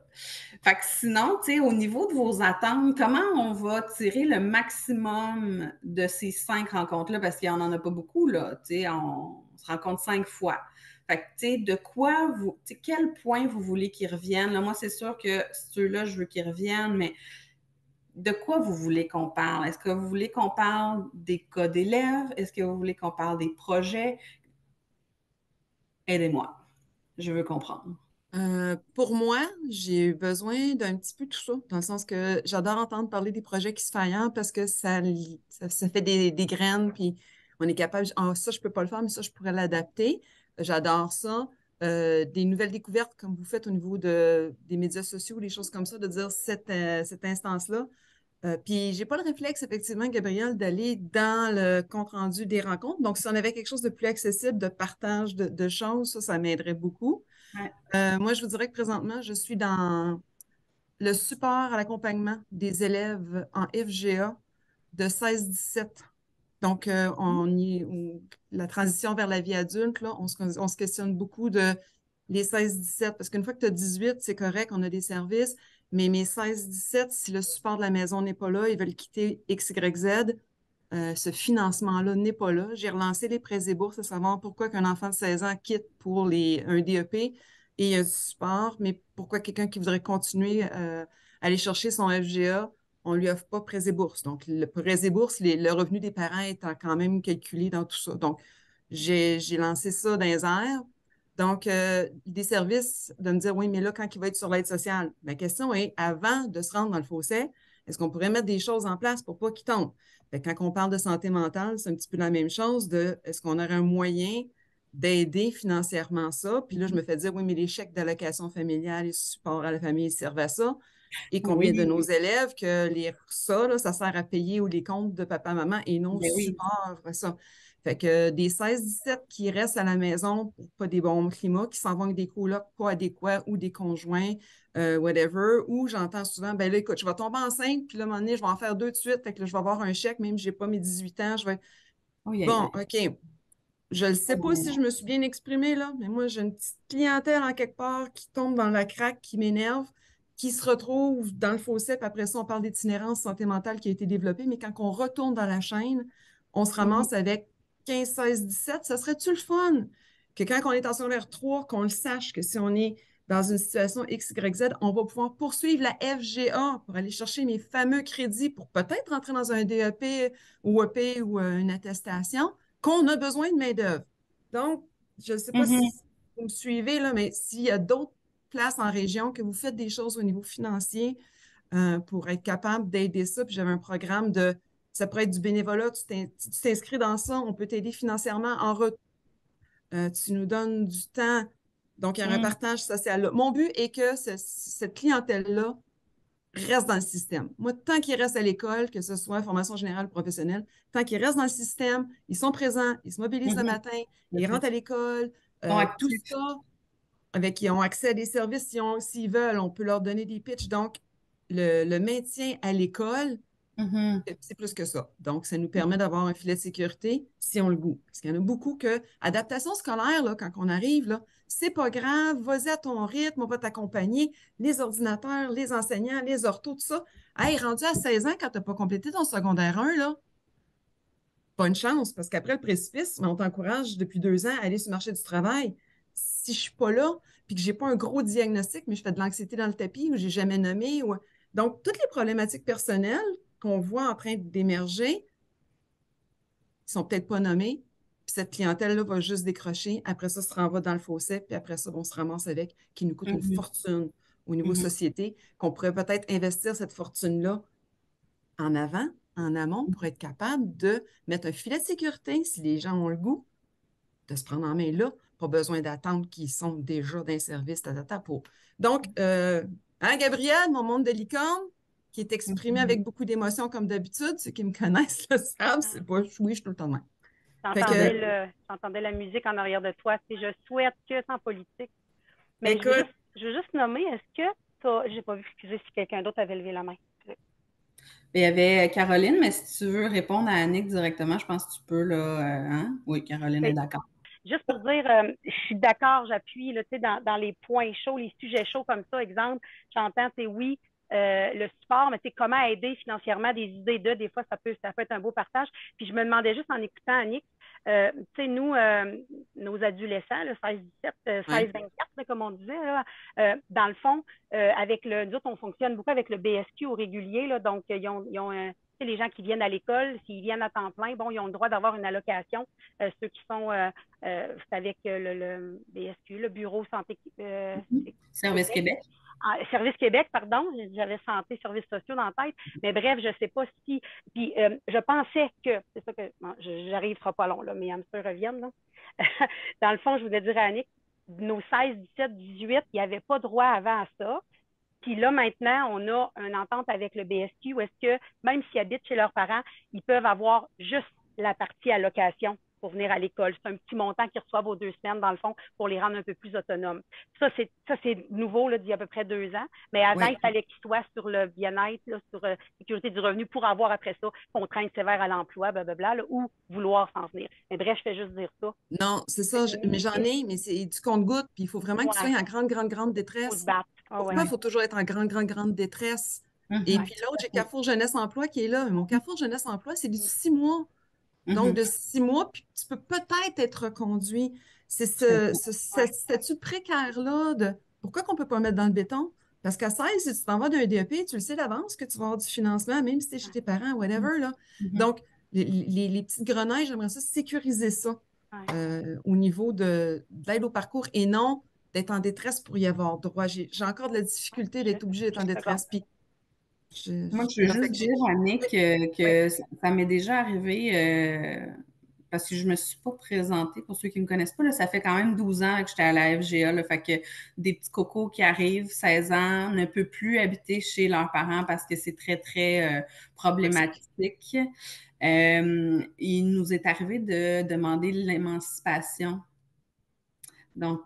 Fait que sinon, tu sais, au niveau de vos attentes, comment on va tirer le maximum de ces cinq rencontres-là? Parce qu'il n'y en a pas beaucoup, là. Tu sais, on, se rencontre cinq fois. Fait que, tu sais, de quoi vous, tu sais, quel point vous voulez qu'ils reviennent? Là, moi, c'est sûr que ceux-là, je veux qu'ils reviennent, mais de quoi vous voulez qu'on parle? Est-ce que vous voulez qu'on parle des cas d'élèves? Est-ce que vous voulez qu'on parle des projets? Aidez-moi. Je veux comprendre. Euh, pour moi, j'ai eu besoin d'un petit peu tout ça, dans le sens que j'adore entendre parler des projets qui se faillent parce que ça, ça, fait des, graines, puis on est capable, ah, ça, je peux pas le faire, mais ça, je pourrais l'adapter. J'adore ça. Euh, des nouvelles découvertes comme vous faites au niveau de, des médias sociaux, des choses comme ça, de dire cette, euh, cette instance-là. puis j'ai pas le réflexe, effectivement, Gabriel, d'aller dans le compte-rendu des rencontres. Donc, si on avait quelque chose de plus accessible, de partage de, de choses, ça, ça m'aiderait beaucoup. Euh, moi, je vous dirais que présentement, je suis dans le support à l'accompagnement des élèves en FGA de 16-17. Donc, euh, on y, la transition vers la vie adulte, là, on, se, questionne beaucoup de les 16-17, parce qu'une fois que tu as 18, c'est correct, on a des services, mais mes 16-17, si le support de la maison n'est pas là, ils veulent quitter X, Y, Z, euh, ce financement-là n'est pas là. J'ai relancé les prêts et bourses à savoir pourquoi qu'un enfant de 16 ans quitte pour un DEP et il y a du support, mais pourquoi quelqu'un qui voudrait continuer euh, à aller chercher son FGA, on ne lui offre pas prêts et bourses. Donc, le prêts et bourses, le revenu des parents étant quand même calculé dans tout ça. Donc, j'ai lancé ça dans les airs. Donc, euh, des services de me dire, oui, mais là, quand il va être sur l'aide sociale, ma question est, avant de se rendre dans le fossé, est-ce qu'on pourrait mettre des choses en place pour pas qu'ils tombent? quand on parle de santé mentale, c'est un petit peu la même chose est-ce qu'on aurait un moyen d'aider financièrement ça? Puis là, je me fais dire, oui, mais les chèques d'allocation familiale et support à la famille servent à ça. Et combien de nos élèves que les, ça, ça sert à payer ou les comptes de papa-maman et non ben support à ça. Fait que des 16-17 qui restent à la maison pour pas des bons climats, qui s'en vont avec des colocs pas adéquats ou des conjoints, euh, whatever, ou j'entends souvent, ben là, écoute, je vais tomber enceinte, puis là, à un moment donné, je vais en faire deux de suite, fait que là, je vais avoir un chèque, même si je n'ai pas mes 18 ans, je vais... bon, OK. Je ne sais pas si je me suis bien exprimée, là, mais moi, j'ai une petite clientèle en quelque part qui tombe dans la craque, qui m'énerve, qui se retrouve dans le fossé, puis après ça, on parle d'itinérance santé mentale qui a été développée, mais quand on retourne dans la chaîne, on se ramasse avec 15, 16, 17, ça serait-tu le fun? Que quand on est en secondaire 3, qu'on le sache que si on est dans une situation X, Y, Z, on va pouvoir poursuivre la FGA pour aller chercher mes fameux crédits pour peut-être rentrer dans un DEP ou EP ou euh, une attestation, qu'on a besoin de main-d'œuvre. Donc, je ne sais pas si mm-hmm. vous me suivez, là, mais s'il y a d'autres places en région que vous faites des choses au niveau financier euh, pour être capable d'aider ça, puis j'avais un programme de ça pourrait être du bénévolat, tu t'inscris dans ça, on peut t'aider financièrement en retour. Euh, tu nous donnes du temps. Donc, il y a un mm. partage social là. Mon but est que cette clientèle-là reste dans le système. Moi, tant qu'ils restent à l'école, que ce soit formation générale ou professionnelle, tant qu'ils restent dans le système, ils sont présents, ils se mobilisent le mm-hmm. matin, ils rentrent à l'école, euh, tout ça, avec, ils ont accès à des services s'ils veulent, on peut leur donner des pitches. Donc, le maintien à l'école, Mm-hmm. C'est plus que ça. Donc, ça nous permet d'avoir un filet de sécurité si on le goûte. Parce qu'il y en a beaucoup que, adaptation scolaire, là, quand on arrive, là, c'est pas grave, vas-y à ton rythme, on va t'accompagner. Les ordinateurs, les enseignants, les orthos, tout ça. Hey, rendu à 16 ans, quand tu n'as pas complété ton secondaire 1, là, bonne chance, parce qu'après le précipice, on t'encourage depuis deux ans à aller sur le marché du travail. Si je suis pas là, puis que j'ai pas un gros diagnostic, mais je fais de l'anxiété dans le tapis ou j'ai jamais nommé, ou... donc toutes les problématiques personnelles qu'on voit en train d'émerger, sont peut-être pas nommés, puis cette clientèle-là va juste décrocher, après ça, se renvoie dans le fossé, puis après ça, on se ramasse avec, qui nous coûte une mm-hmm. fortune au niveau mm-hmm. société, qu'on pourrait peut-être investir cette fortune-là en avant, en amont, pour être capable de mettre un filet de sécurité, si les gens ont le goût, de se prendre en main là, pas besoin d'attendre qu'ils sont déjà d'un service, tata, pour. Donc, euh, hein, Gabriel, mon monde de licorne, qui est exprimé avec beaucoup d'émotion comme d'habitude. Ceux qui me connaissent le savent, c'est pas oui, je suis tout le temps de même. J'entendais la musique en arrière de toi. Si je souhaite que sans politique. Mais je, veux juste, nommer, est-ce que tu J'ai pas vu, excusez, si quelqu'un d'autre avait levé la main. Il y avait Caroline, mais si tu veux répondre à Annick directement, je pense que tu peux. Là, euh, hein? Oui, Caroline est d'accord. Juste pour dire, euh, je suis d'accord, j'appuie dans, dans les points chauds, les sujets chauds comme ça. Exemple, j'entends, c'est oui, euh, le support, mais c'est comment aider financièrement des idées de, des fois, ça peut, ça peut être un beau partage. Puis je me demandais juste en écoutant Annick, euh, tu sais, nous, euh, nos adolescents, le 16-17, 16-24, comme on disait, là, dans le fond, avec le, nous autres, on fonctionne beaucoup avec le BSQ au régulier, là, donc ils ont, ils ont les gens qui viennent à l'école, s'ils viennent à temps plein, bon, ils ont le droit d'avoir une allocation. ceux qui sont avec le, le, BSQ, le Bureau Santé. Mm-hmm. Service Québec. Service Québec, pardon, j'avais santé, services sociaux dans la tête, mais bref, je ne sais pas si. Puis euh, je pensais que, c'est ça que, j'arrive pas long, là, mes hamsters reviennent. Là. dans le fond, je voulais dire à Annick, nos 16, 17, 18, il n'y avait pas droit avant à ça. Puis là, maintenant, on a une entente avec le BSQ où est-ce que, même s'ils habitent chez leurs parents, ils peuvent avoir juste la partie allocation pour venir à l'école. C'est un petit montant qu'ils reçoivent aux deux semaines, dans le fond, pour les rendre un peu plus autonomes. Ça, c'est, ça, c'est nouveau, là, d'il y a à peu près deux ans. Mais avant, il fallait qu'ils soient sur le bien-être, sur la euh, sécurité du revenu, pour avoir après ça contrainte sévère à l'emploi, blablabla, là, ou vouloir s'en venir. Mais bref, je fais juste dire ça. Non, c'est ça. mais j'en ai, mais c'est du compte-goutte, puis il faut vraiment que tu sois en grande, grande, grande détresse. Ah Pourquoi il faut toujours être en grande, grande, grande détresse? Et puis l'autre, j'ai Carrefour Jeunesse Emploi qui est là. Mais mon Carrefour Jeunesse Emploi, c'est du six mois. Donc, mm-hmm. de six mois, puis tu peux peut-être être reconduit. C'est ce, statut précaire-là de pourquoi qu'on ne peut pas mettre dans le béton? Parce qu'à 16, si tu t'en vas d'un DEP, tu le sais d'avance que tu vas avoir du financement, même si tu es chez tes parents, whatever. Là. Mm-hmm. Donc, les, les, petites grenades, j'aimerais ça sécuriser ça euh, au niveau de, l'aide au parcours et non d'être en détresse pour y avoir droit. J'ai encore de la difficulté d'être obligé d'être en détresse. Puis Moi, je veux juste dire, Annick, que, ça, m'est déjà arrivé euh, parce que je ne me suis pas présentée. Pour ceux qui ne me connaissent pas, ça fait quand même 12 ans que j'étais à la FGA. Là, fait que des petits cocos qui arrivent, 16 ans, ne peuvent plus habiter chez leurs parents parce que c'est très, très euh, problématique. Euh, il nous est arrivé de demander l'émancipation. Donc,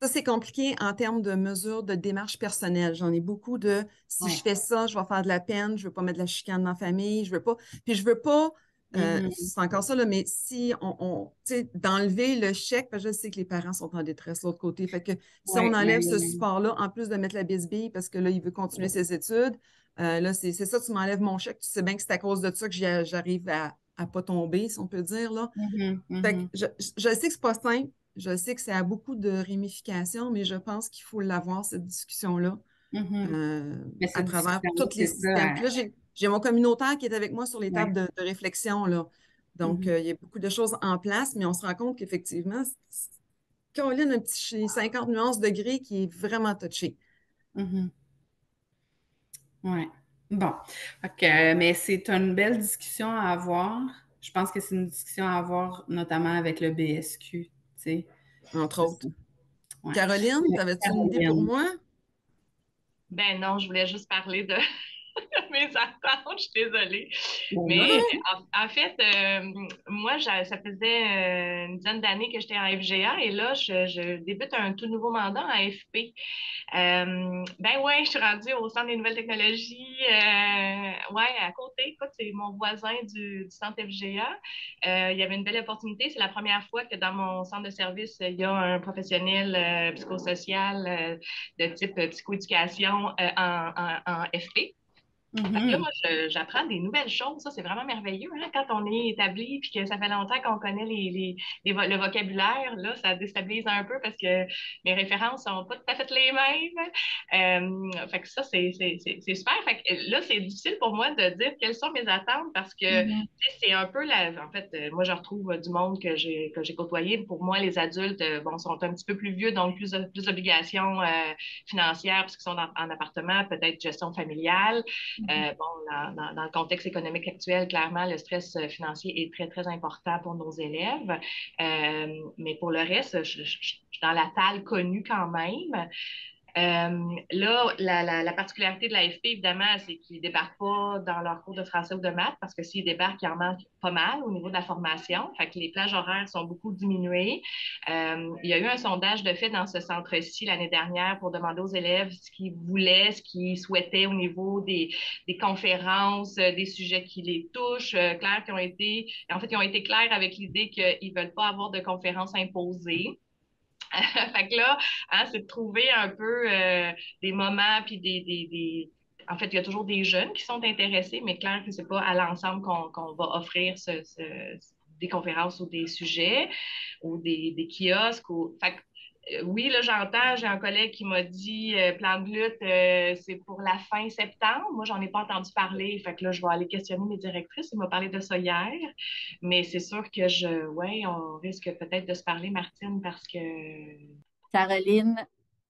ça, c'est compliqué en termes de mesures de démarche personnelle. J'en ai beaucoup de si je fais ça, je vais faire de la peine, je ne veux pas mettre de la chicane dans la famille, je veux pas. Puis je veux pas. Euh, mm-hmm. C'est encore ça, là, mais si on, on d'enlever le chèque, parce que je sais que les parents sont en détresse de l'autre côté. Fait que si on enlève ce support-là, en plus de mettre la bisbille parce que là, il veut continuer ses études, euh, là, c'est ça, tu m'enlèves mon chèque. Tu sais bien que c'est à cause de ça que j'arrive à ne pas tomber, si on peut dire. Là. Mm-hmm, fait que mm-hmm. je, je, sais que c'est pas simple, je sais que ça a beaucoup de rémifications, mais je pense qu'il faut l'avoir, cette discussion-là, mm-hmm. euh, à travers tous les systèmes. j'ai mon communautaire qui est avec moi sur les tables de, réflexion. Là. Donc, mm-hmm. euh, il y a beaucoup de choses en place, mais on se rend compte qu'effectivement, Caroline a un petit 50 nuances de gris qui est vraiment touché. Mm-hmm. Oui. Bon. mais c'est une belle discussion à avoir. Je pense que c'est une discussion à avoir, notamment avec le BSQ entre autres. Caroline, t'avais-tu une idée pour moi? Ben non, je voulais juste parler de, mes attentes, je suis désolée. Mais en, fait, euh, moi, ça faisait euh, une dizaine d'années que j'étais en FGA et là, je, débute un tout nouveau mandat en AFP. Euh, ben ouais, je suis rendue au Centre des nouvelles technologies. ouais, à côté, c'est mon voisin du, Centre FGA. il y avait une belle opportunité. C'est la première fois que dans mon centre de service, il y a un professionnel psychosocial de type psychoéducation en, en FP. Là, mm-hmm. moi, j'apprends des nouvelles choses. Ça, c'est vraiment merveilleux. Hein? Quand on est établi puis que ça fait longtemps qu'on connaît les, les, le vocabulaire, là, ça déstabilise un peu parce que mes références sont pas tout à fait les mêmes. Euh, fait que ça, c'est super. Fait que là, c'est difficile pour moi de dire quelles sont mes attentes parce que mm-hmm. c'est un peu la. En fait, euh, moi, je retrouve du monde que j'ai côtoyé. Pour moi, les adultes, euh, bon, sont un petit peu plus vieux, donc plus, plus d'obligations financières parce qu'ils sont en appartement, peut-être gestion familiale. Euh, mm-hmm. bon, dans, le contexte économique actuel, clairement, le stress euh, financier est très, très important pour nos élèves. Euh, mais pour le reste, je, je, suis dans la talle connue quand même. Euh, là, la, particularité de l'AFP, évidemment, c'est qu'ils ne débarquent pas dans leur cours de français ou de maths parce que s'ils débarquent, il en manque pas mal au niveau de la formation. Fait les plages horaires sont beaucoup diminuées. Euh, il y a eu un sondage de fait dans ce centre-ci l'année dernière pour demander aux élèves ce qu'ils voulaient, ce qu'ils souhaitaient au niveau des, conférences, euh, des sujets qui les touchent. clairs qui ont été, en fait, ils ont été clairs avec l'idée qu'ils ne veulent pas avoir de conférences imposées. fait que là, hein, c'est de trouver un peu euh, des moments, puis des, En fait, il y a toujours des jeunes qui sont intéressés, mais clair que c'est pas à l'ensemble qu'on va offrir ce, des conférences ou des sujets ou des, kiosques. Ou... Fait oui, là, j'entends, j'ai un collègue qui m'a dit euh, plan de lutte, euh, c'est pour la fin septembre. Moi, j'en ai pas entendu parler. Fait que là, je vais aller questionner mes directrices. Il m'a parlé de ça hier. Mais c'est sûr que je, ouais, on risque peut-être de se parler, Martine, parce que. Caroline,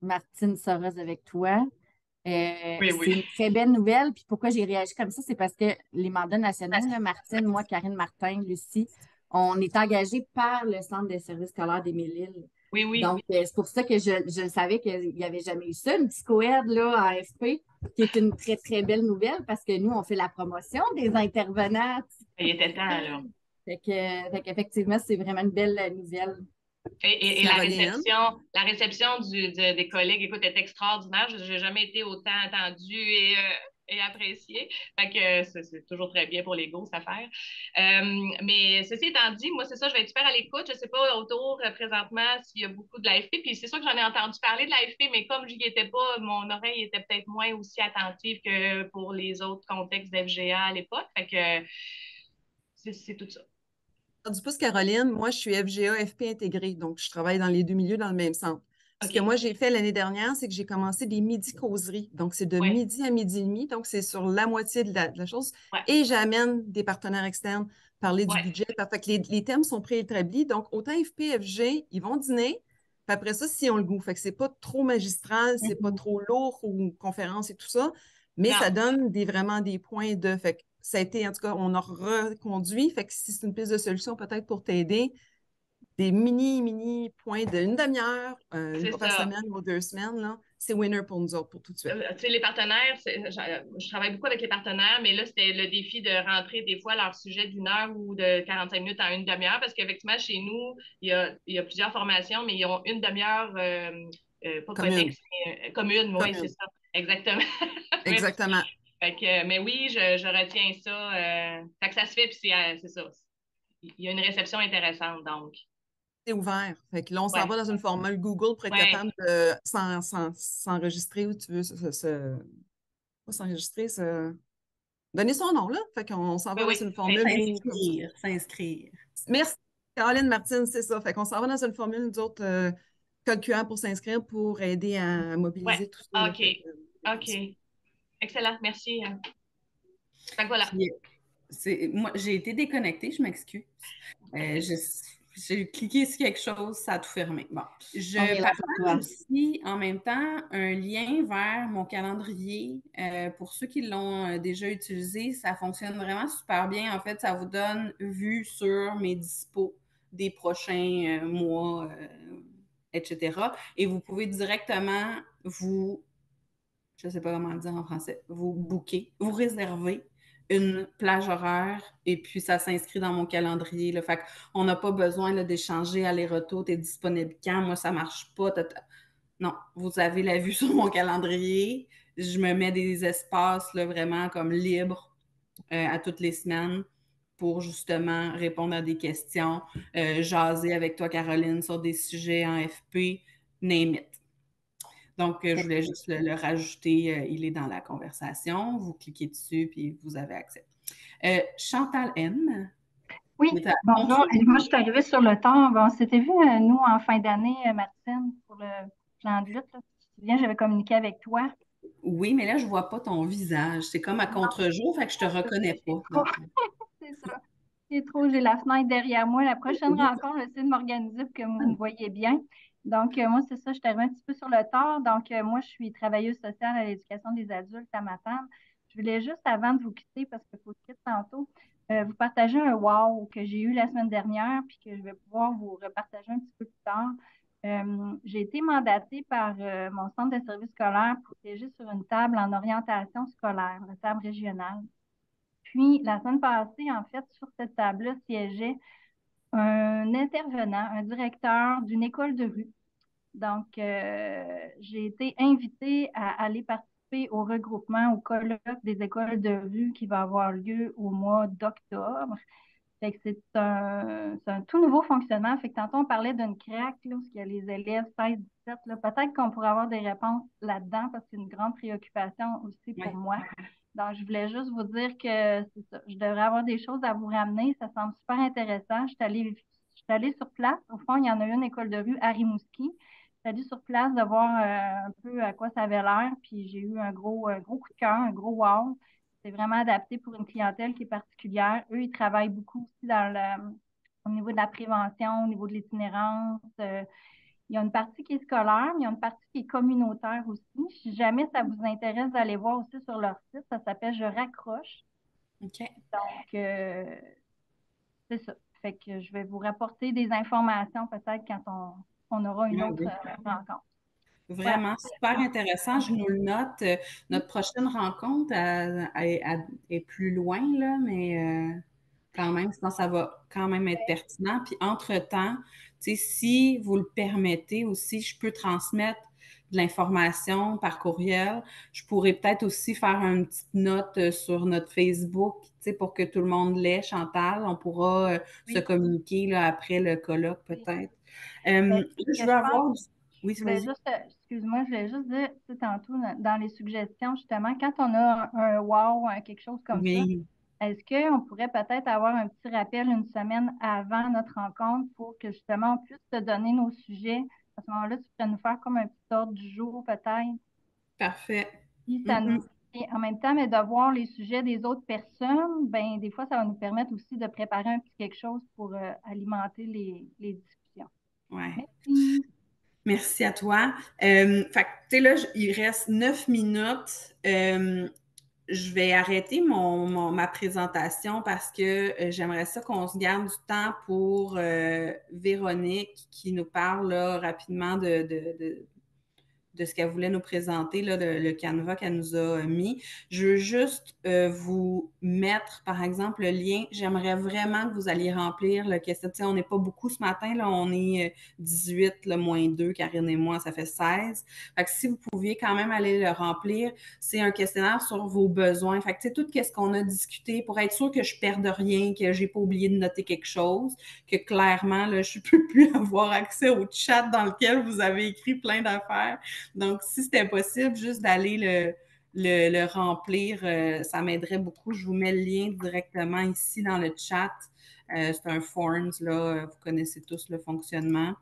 Martine Soros avec toi. C'est une très belle nouvelle. Puis pourquoi j'ai réagi comme ça, c'est parce que les mandats nationaux, Martine, moi, Karine Martin, Lucie, on est engagés par le Centre des services scolaires des Mille-Îles. Oui, oui. Donc, euh, c'est pour ça que je, savais qu'il n'y avait jamais eu ça, une psychoède là, à AFP, qui est une très, très belle nouvelle parce que nous, on fait la promotion des intervenants. Il était temps, là. Fait qu'effectivement, c'est vraiment une belle nouvelle. Et, la, réception, la réception du, des collègues, écoute, est extraordinaire. Je n'ai jamais été autant attendue et euh, et apprécié. Fait que c'est toujours très bien pour l'ego, cette affaire. Euh, mais ceci étant dit, moi, c'est ça, je vais être super à l'écoute. Je ne sais pas autour euh, présentement s'il y a beaucoup de l'AFP. Puis c'est sûr que j'en ai entendu parler de l'AFP, mais comme je n'y étais pas, mon oreille était peut-être moins aussi attentive que pour les autres contextes d'FGA à l'époque. Fait que c'est tout ça. Du pouce, Caroline, moi, je suis FGA, FP intégrée, donc je travaille dans les deux milieux dans le même centre. Ce que moi, j'ai fait l'année dernière, c'est que j'ai commencé des midi-causeries. Donc, c'est de midi à midi et demi. Donc, c'est sur la moitié de la, chose. Et j'amène des partenaires externes parler du budget. Fait que les, thèmes sont préétablis. Donc, autant FPFG, ils vont dîner. Puis après ça, si on le goût. Fait que c'est pas trop magistral, c'est pas mm-hmm. trop lourd ou conférence et tout ça. Mais ça donne des, vraiment des points de. Fait ça a été, en tout cas, on a reconduit. Fait que si c'est une piste de solution peut-être pour t'aider, des mini, mini points d'une demi-heure, euh, une fois par semaine ou deux semaines, c'est winner pour nous autres, pour tout de suite. Euh, tu sais, les partenaires, je, travaille beaucoup avec les partenaires, mais là, c'était le défi de rentrer des fois leur sujet d'une heure ou de 45 minutes en une demi-heure, parce qu'effectivement, chez nous, il y, a, il y a, plusieurs formations, mais ils ont une demi-heure, euh, pas commune, mais, commune, oui, c'est ça. Exactement. Exactement. mais oui, je, je retiens ça. fait que ça se fait, puis c'est ça. Il y a une réception intéressante, donc ouvert. Fait que là, on s'en va dans une formule Google pour être capable de s'enregistrer où tu veux se. S'enregistrer, se. Donner son nom, là. Fait qu'on s'en va dans une formule. S'inscrire. S'inscrire. Merci, Caroline Martine, c'est ça. Fait qu'on s'en va dans une formule, nous autres, euh, code QR pour s'inscrire pour aider à mobiliser tout ça. OK. OK. Excellent. Merci. Fait que voilà. Moi, j'ai été déconnectée, je m'excuse. Euh, je j'ai cliqué sur quelque chose, ça a tout fermé. Bon. Je partage aussi en même temps un lien vers mon calendrier. Euh, pour ceux qui l'ont euh, déjà utilisé, ça fonctionne vraiment super bien. En fait, ça vous donne vue sur mes dispos des prochains euh, mois, etc. Et vous pouvez directement vous, je ne sais pas comment dire en français, vous booker, vous réserver une plage horaire et puis ça s'inscrit dans mon calendrier. Le Fait on n'a pas besoin d'échanger aller-retour, tu es disponible quand, moi ça marche pas. Non, vous avez la vue sur mon calendrier. Je me mets des espaces là, vraiment comme libres euh, à toutes les semaines pour justement répondre à des questions, euh, jaser avec toi, Caroline, sur des sujets en FP, name it. Donc, euh, je voulais juste le, rajouter. Euh, il est dans la conversation. Vous cliquez dessus, puis vous avez accès. Euh, Chantal M. Oui, bonjour. Moi, je suis arrivée sur le temps. Bon, c'était vu, nous, en fin d'année, Martine, pour le plan de lutte. Tu te souviens, j'avais communiqué avec toi. Oui, mais là, je ne vois pas ton visage. C'est comme à contre-jour, fait que je ne te reconnais pas. C'est ça. C'est trop. J'ai la fenêtre derrière moi. La prochaine rencontre, je vais essayer de m'organiser pour que vous me voyez bien. Donc, euh, moi, c'est ça, je arrivée un petit peu sur le tard. Donc, euh, moi, je suis travailleuse sociale à l'éducation des adultes à ma femme. Je voulais juste, avant de vous quitter, parce qu'il faut quitter tantôt, euh, vous partager un wow que j'ai eu la semaine dernière, puis que je vais pouvoir vous repartager un petit peu plus tard. j'ai été mandatée par mon centre de service scolaire pour siéger sur une table en orientation scolaire, la table régionale. Puis, la semaine passée, en fait, sur cette table-là siégeait un intervenant, un directeur d'une école de rue. Donc, euh, j'ai été invitée à aller participer au regroupement, au colloque des écoles de rue qui va avoir lieu au mois d'octobre. c'est un, tout nouveau fonctionnement. Fait que tantôt, on parlait d'une craque, là, où il y a les élèves 16, 17. Peut-être qu'on pourrait avoir des réponses là-dedans parce que c'est une grande préoccupation aussi pour moi. Donc, je voulais juste vous dire que je devrais avoir des choses à vous ramener. Ça semble super intéressant. Je suis allée, allée sur place. Au fond, il y en a une école de rue à Rimouski. Je suis allée sur place de voir euh, un peu à quoi ça avait l'air. Puis j'ai eu un gros, gros coup de cœur, un gros wow. C'est vraiment adapté pour une clientèle qui est particulière. Eux, ils travaillent beaucoup aussi dans le, au niveau de la prévention, au niveau de l'itinérance. Euh, il y a une partie qui est scolaire, mais il y a une partie qui est communautaire aussi. Si jamais ça vous intéresse d'aller voir aussi sur leur site, ça s'appelle Je raccroche. OK. Donc, euh, c'est ça. Fait que je vais vous rapporter des informations peut-être quand on, aura une autre euh, rencontre. Vraiment, super intéressant. Je nous le note. Euh, notre prochaine rencontre est plus loin, là, mais quand même, sinon ça va quand même être pertinent. Puis entre-temps, si vous le permettez aussi, je peux transmettre de l'information par courriel. Je pourrais peut-être aussi faire une petite note euh, sur notre Facebook pour que tout le monde l'ait, Chantal. On pourra euh, se communiquer là, après le colloque, peut-être. Euh, je veux avoir. Oui, excuse-moi, je voulais juste dire, tantôt, dans les suggestions, justement, quand on a un, wow, quelque chose comme ça, est-ce qu'on pourrait peut-être avoir un petit rappel une semaine avant notre rencontre pour que justement on puisse te donner nos sujets? À ce moment-là, tu pourrais nous faire comme un petit ordre du jour peut-être. Parfait. Mm-hmm. Et en même temps, mais de voir les sujets des autres personnes, ben des fois, ça va nous permettre aussi de préparer un petit quelque chose pour euh, alimenter les, discussions. Ouais. Merci. Merci à toi. Euh, fait tu sais, là, il reste neuf minutes. Euh, je vais arrêter mon, ma présentation parce que euh, j'aimerais ça qu'on se garde du temps pour euh, Véronique qui nous parle rapidement de, de ce qu'elle voulait nous présenter, là, le canevas qu'elle nous a mis. Je veux juste euh, vous mettre, par exemple, le lien. J'aimerais vraiment que vous alliez remplir le questionnaire. On n'est pas beaucoup ce matin, là, on est 18, euh, le moins 2, Karine et moi, ça fait 16. Fait que si vous pouviez quand même aller le remplir, c'est un questionnaire sur vos besoins. Fait que, tout ce qu'on a discuté pour être sûr que je perde rien, que j'ai pas oublié de noter quelque chose, que clairement, là, je peux plus avoir accès au chat dans lequel vous avez écrit plein d'affaires. Donc, si c'était possible, juste d'aller le, remplir, euh, ça m'aiderait beaucoup. Je vous mets le lien directement ici dans le chat. Euh, c'est un Forms, là, vous connaissez tous le fonctionnement.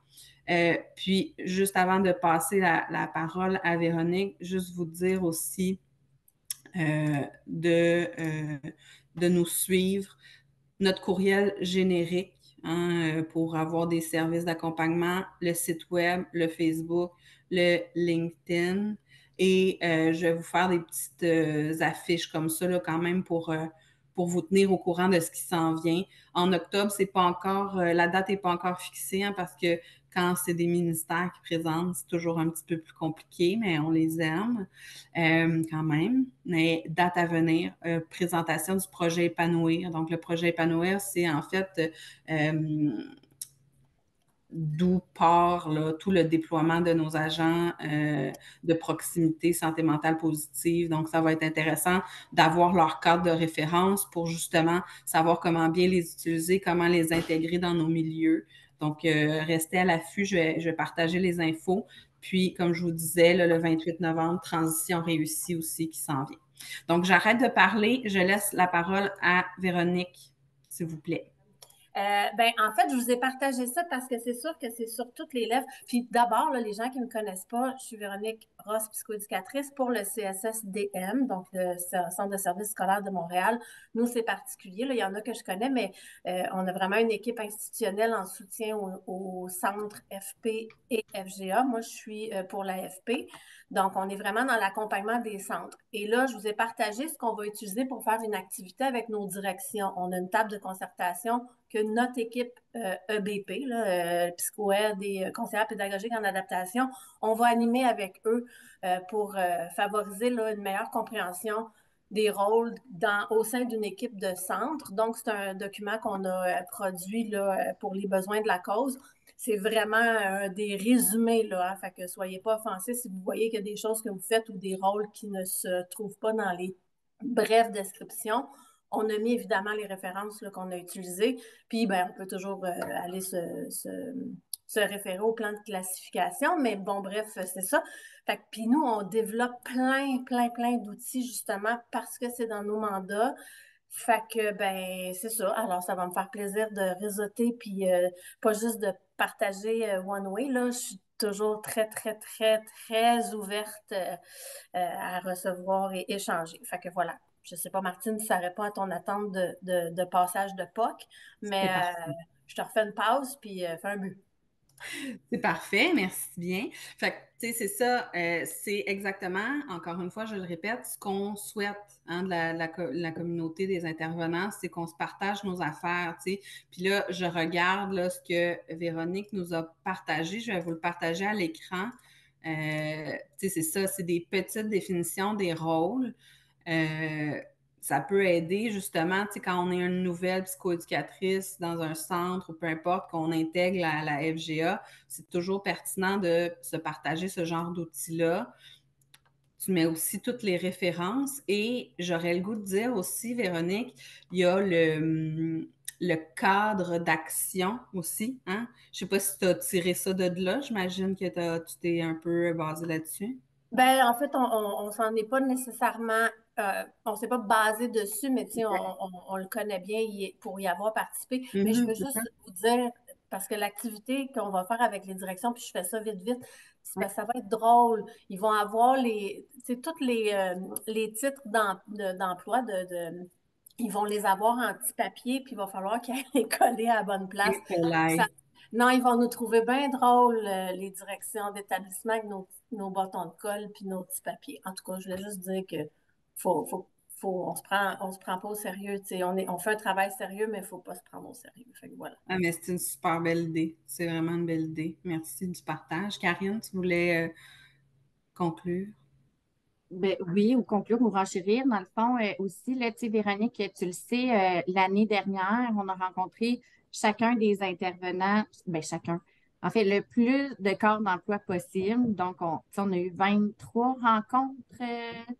Euh, puis, juste avant de passer la, parole à Véronique, juste vous dire aussi de, de nous suivre. Notre courriel générique hein, pour avoir des services d'accompagnement, le site web, le Facebook, le LinkedIn. Et euh, je vais vous faire des petites euh, affiches comme ça, là, quand même, pour, euh, pour vous tenir au courant de ce qui s'en vient. En octobre, c'est pas encore, la date n'est pas encore fixée hein, parce que quand c'est des ministères qui présentent, c'est toujours un petit peu plus compliqué, mais on les aime quand même. Mais date à venir, présentation du projet Épanouir. Donc, le projet Épanouir, c'est en fait d'où part tout le déploiement de nos agents euh, de proximité santé mentale positive. Donc, ça va être intéressant d'avoir leur cadre de référence pour justement savoir comment bien les utiliser, comment les intégrer dans nos milieux. Donc, euh, restez à l'affût, je vais, partager les infos. Puis, comme je vous disais, le 28 novembre, transition réussie aussi qui s'en vient. Donc, j'arrête de parler. Je laisse la parole à Véronique, s'il vous plaît. Euh, ben, en fait, je vous ai partagé ça parce que c'est sûr que c'est sur toutes les lèvres. Puis d'abord, les gens qui ne me connaissent pas, je suis Véronique Ross, psychoéducatrice pour le CSSDM, donc le Centre de services scolaires de Montréal. Nous, c'est particulier. Là, il y en a que je connais, mais euh, on a vraiment une équipe institutionnelle en soutien au, centre FP et FGA. Moi, je suis euh, pour l'AFP. Donc, on est vraiment dans l'accompagnement des centres. Et là, je vous ai partagé ce qu'on va utiliser pour faire une activité avec nos directions. On a une table de concertation que notre équipe EBP, euh, e là, euh, psychoaide et euh, conseillère pédagogique en adaptation, on va animer avec eux pour favoriser une meilleure compréhension des rôles au sein d'une équipe de centre. Donc, c'est un document qu'on a produit pour les besoins de la cause. C'est vraiment des résumés, là. Hein, que soyez pas offensés si vous voyez qu'il y a des choses que vous faites ou des rôles qui ne se trouvent pas dans les brèves descriptions. On a mis évidemment les références qu'on a utilisées, puis ben, on peut toujours euh, aller se, référer au plan de classification, mais bon, bref, c'est ça. Fait puis nous, on développe plein, plein, plein d'outils justement parce que c'est dans nos mandats. Fait que, ben, c'est ça. Alors, ça va me faire plaisir de réseauter, puis euh, pas juste de partager euh, One Way, là. Je suis toujours très, très, très, très ouverte à recevoir et échanger. Fait que voilà je ne sais pas, Martine, si ça répond à ton attente de, passage de POC, mais euh, je te refais une pause puis euh, fais un but. C'est parfait, merci bien. Fait tu sais, c'est ça, euh, c'est exactement, encore une fois, je le répète, ce qu'on souhaite hein, de la, communauté des intervenants, c'est qu'on se partage nos affaires, tu sais. Puis là, je regarde là, ce que Véronique nous a partagé, je vais vous le partager à l'écran. tu sais, c'est ça, c'est des petites définitions des rôles. Euh, ça peut aider justement, tu sais, quand on est une nouvelle psychoéducatrice dans un centre ou peu importe, qu'on intègre la, la FGA, c'est toujours pertinent de se partager ce genre d'outils-là. Tu mets aussi toutes les références et j'aurais le goût de dire aussi, Véronique, il y a le, le cadre d'action aussi. Hein? Je ne sais pas si tu as tiré ça de là. J'imagine que tu t'es un peu basé là-dessus. Ben, en fait, on ne s'en est pas nécessairement euh, on ne s'est pas basé dessus, mais on, le connaît bien pour y avoir participé. Mais je mm-hmm, veux juste vous dire, parce que l'activité qu'on va faire avec les directions, puis je fais ça vite, vite, ça va être drôle. Ils vont avoir les, tous les, euh, les titres d'emploi de, ils vont les avoir en petit papier, puis il va falloir qu'ils les coller à la bonne place. non, ils vont nous trouver bien drôle, euh, les directions d'établissement avec nos, nos bâtons de colle puis nos petits papiers. En tout cas, je voulais juste dire que faut, faut, on se prend, on se prend pas au sérieux. On, est, on fait un travail sérieux, mais il ne faut pas se prendre au sérieux. voilà. Ah, mais c'est une super belle idée. C'est vraiment une belle idée. Merci du partage. Karine, tu voulais euh, conclure? Ben, oui, ou conclure ou renchérir. Dans le fond, euh, aussi, là, Véronique, tu le sais, euh, l'année dernière, on a rencontré chacun des intervenants, ben chacun, en fait, le plus de corps d'emploi possible. Donc, on, on a eu 23 rencontres euh,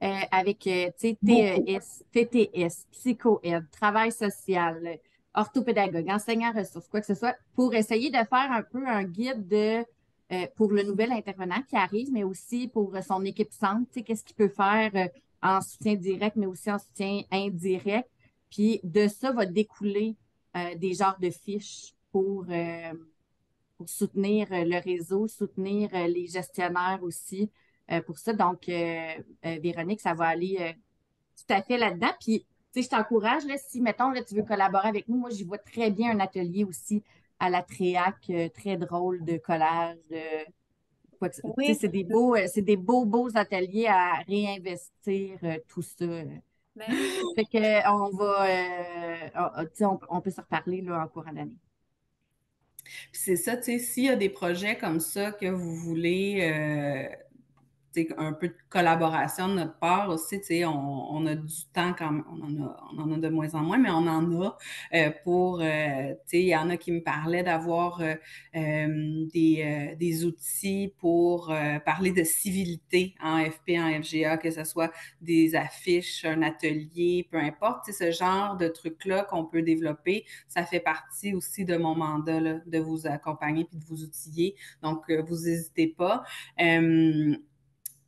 avec TES, TTS, psycho-aide, travail social, orthopédagogue, enseignant ressources, quoi que ce soit, pour essayer de faire un peu un guide de euh, pour le nouvel intervenant qui arrive, mais aussi pour son équipe centre, qu'est-ce qu'il peut faire euh, en soutien direct, mais aussi en soutien indirect. Puis de ça va découler euh, des genres de fiches pour, pour soutenir le réseau, soutenir les gestionnaires aussi. Pour ça, donc, Véronique, ça va aller tout à fait là-dedans. Puis, tu sais, je t'encourage, si, mettons, là, tu veux collaborer avec nous, moi, j'y vois très bien un atelier aussi à la Tréac, euh, très drôle de collage. oui. C'est des beaux, euh, c'est des beaux, beaux ateliers à réinvestir euh, tout ça. Ben fait que on va, on, on, peut se reparler là, en courant d'année. C'est ça, tu sais, s'il y a des projets comme ça que vous voulez un peu de collaboration de notre part aussi. On, on a du temps quand même, on en, a, on en a de moins en moins, mais on en a euh, pour, euh, il y en a qui me parlaient d'avoir euh, des, des, outils pour parler de civilité en FP, en FGA, que ce soit des affiches, un atelier, peu importe, ce genre de trucs-là qu'on peut développer, ça fait partie aussi de mon mandat là, de vous accompagner puis de vous outiller. Donc, vous n'hésitez pas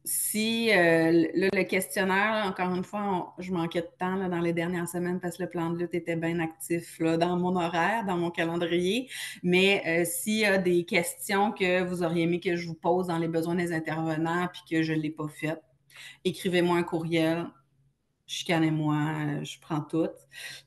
si euh, le questionnaire, encore une fois, je manquais de temps dans les dernières semaines parce que le plan de lutte était bien actif là, dans mon horaire, dans mon calendrier. Mais euh, s'il y a des questions que vous auriez aimé que je vous pose dans les besoins des intervenants puis que je ne l'ai pas fait, écrivez-moi un courriel. Chicanez-moi, je prends tout.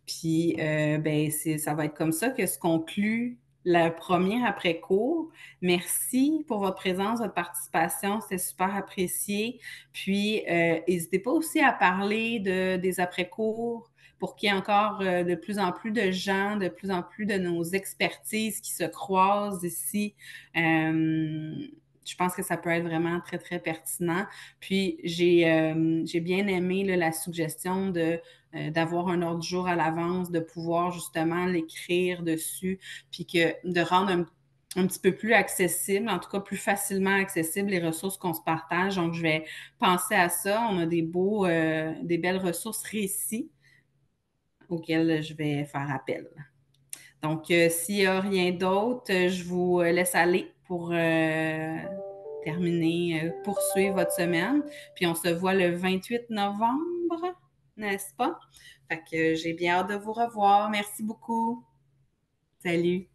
Puis, euh, ben, ça va être comme ça que se conclut la première après-cours. Merci pour votre présence, votre participation. C'était super apprécié. Puis, euh, n'hésitez pas aussi à parler de, des après-cours pour qu'il y ait encore euh, de plus en plus de gens, de plus en plus de nos expertises qui se croisent ici. Euh, je pense que ça peut être vraiment très, très pertinent. Puis, j'ai bien aimé la suggestion de euh, d'avoir un ordre du jour à l'avance, de pouvoir justement l'écrire dessus, puis que de rendre un, petit peu plus accessible, en tout cas plus facilement accessible les ressources qu'on se partage. Donc, je vais penser à ça. On a des beaux, euh, des belles ressources récits auxquelles je vais faire appel. Donc, euh, s'il n'y a rien d'autre, je vous laisse aller pour terminer, poursuivre votre semaine. Puis on se voit le 28 novembre n'est-ce pas? Fait que j'ai bien hâte de vous revoir. Merci beaucoup. Salut.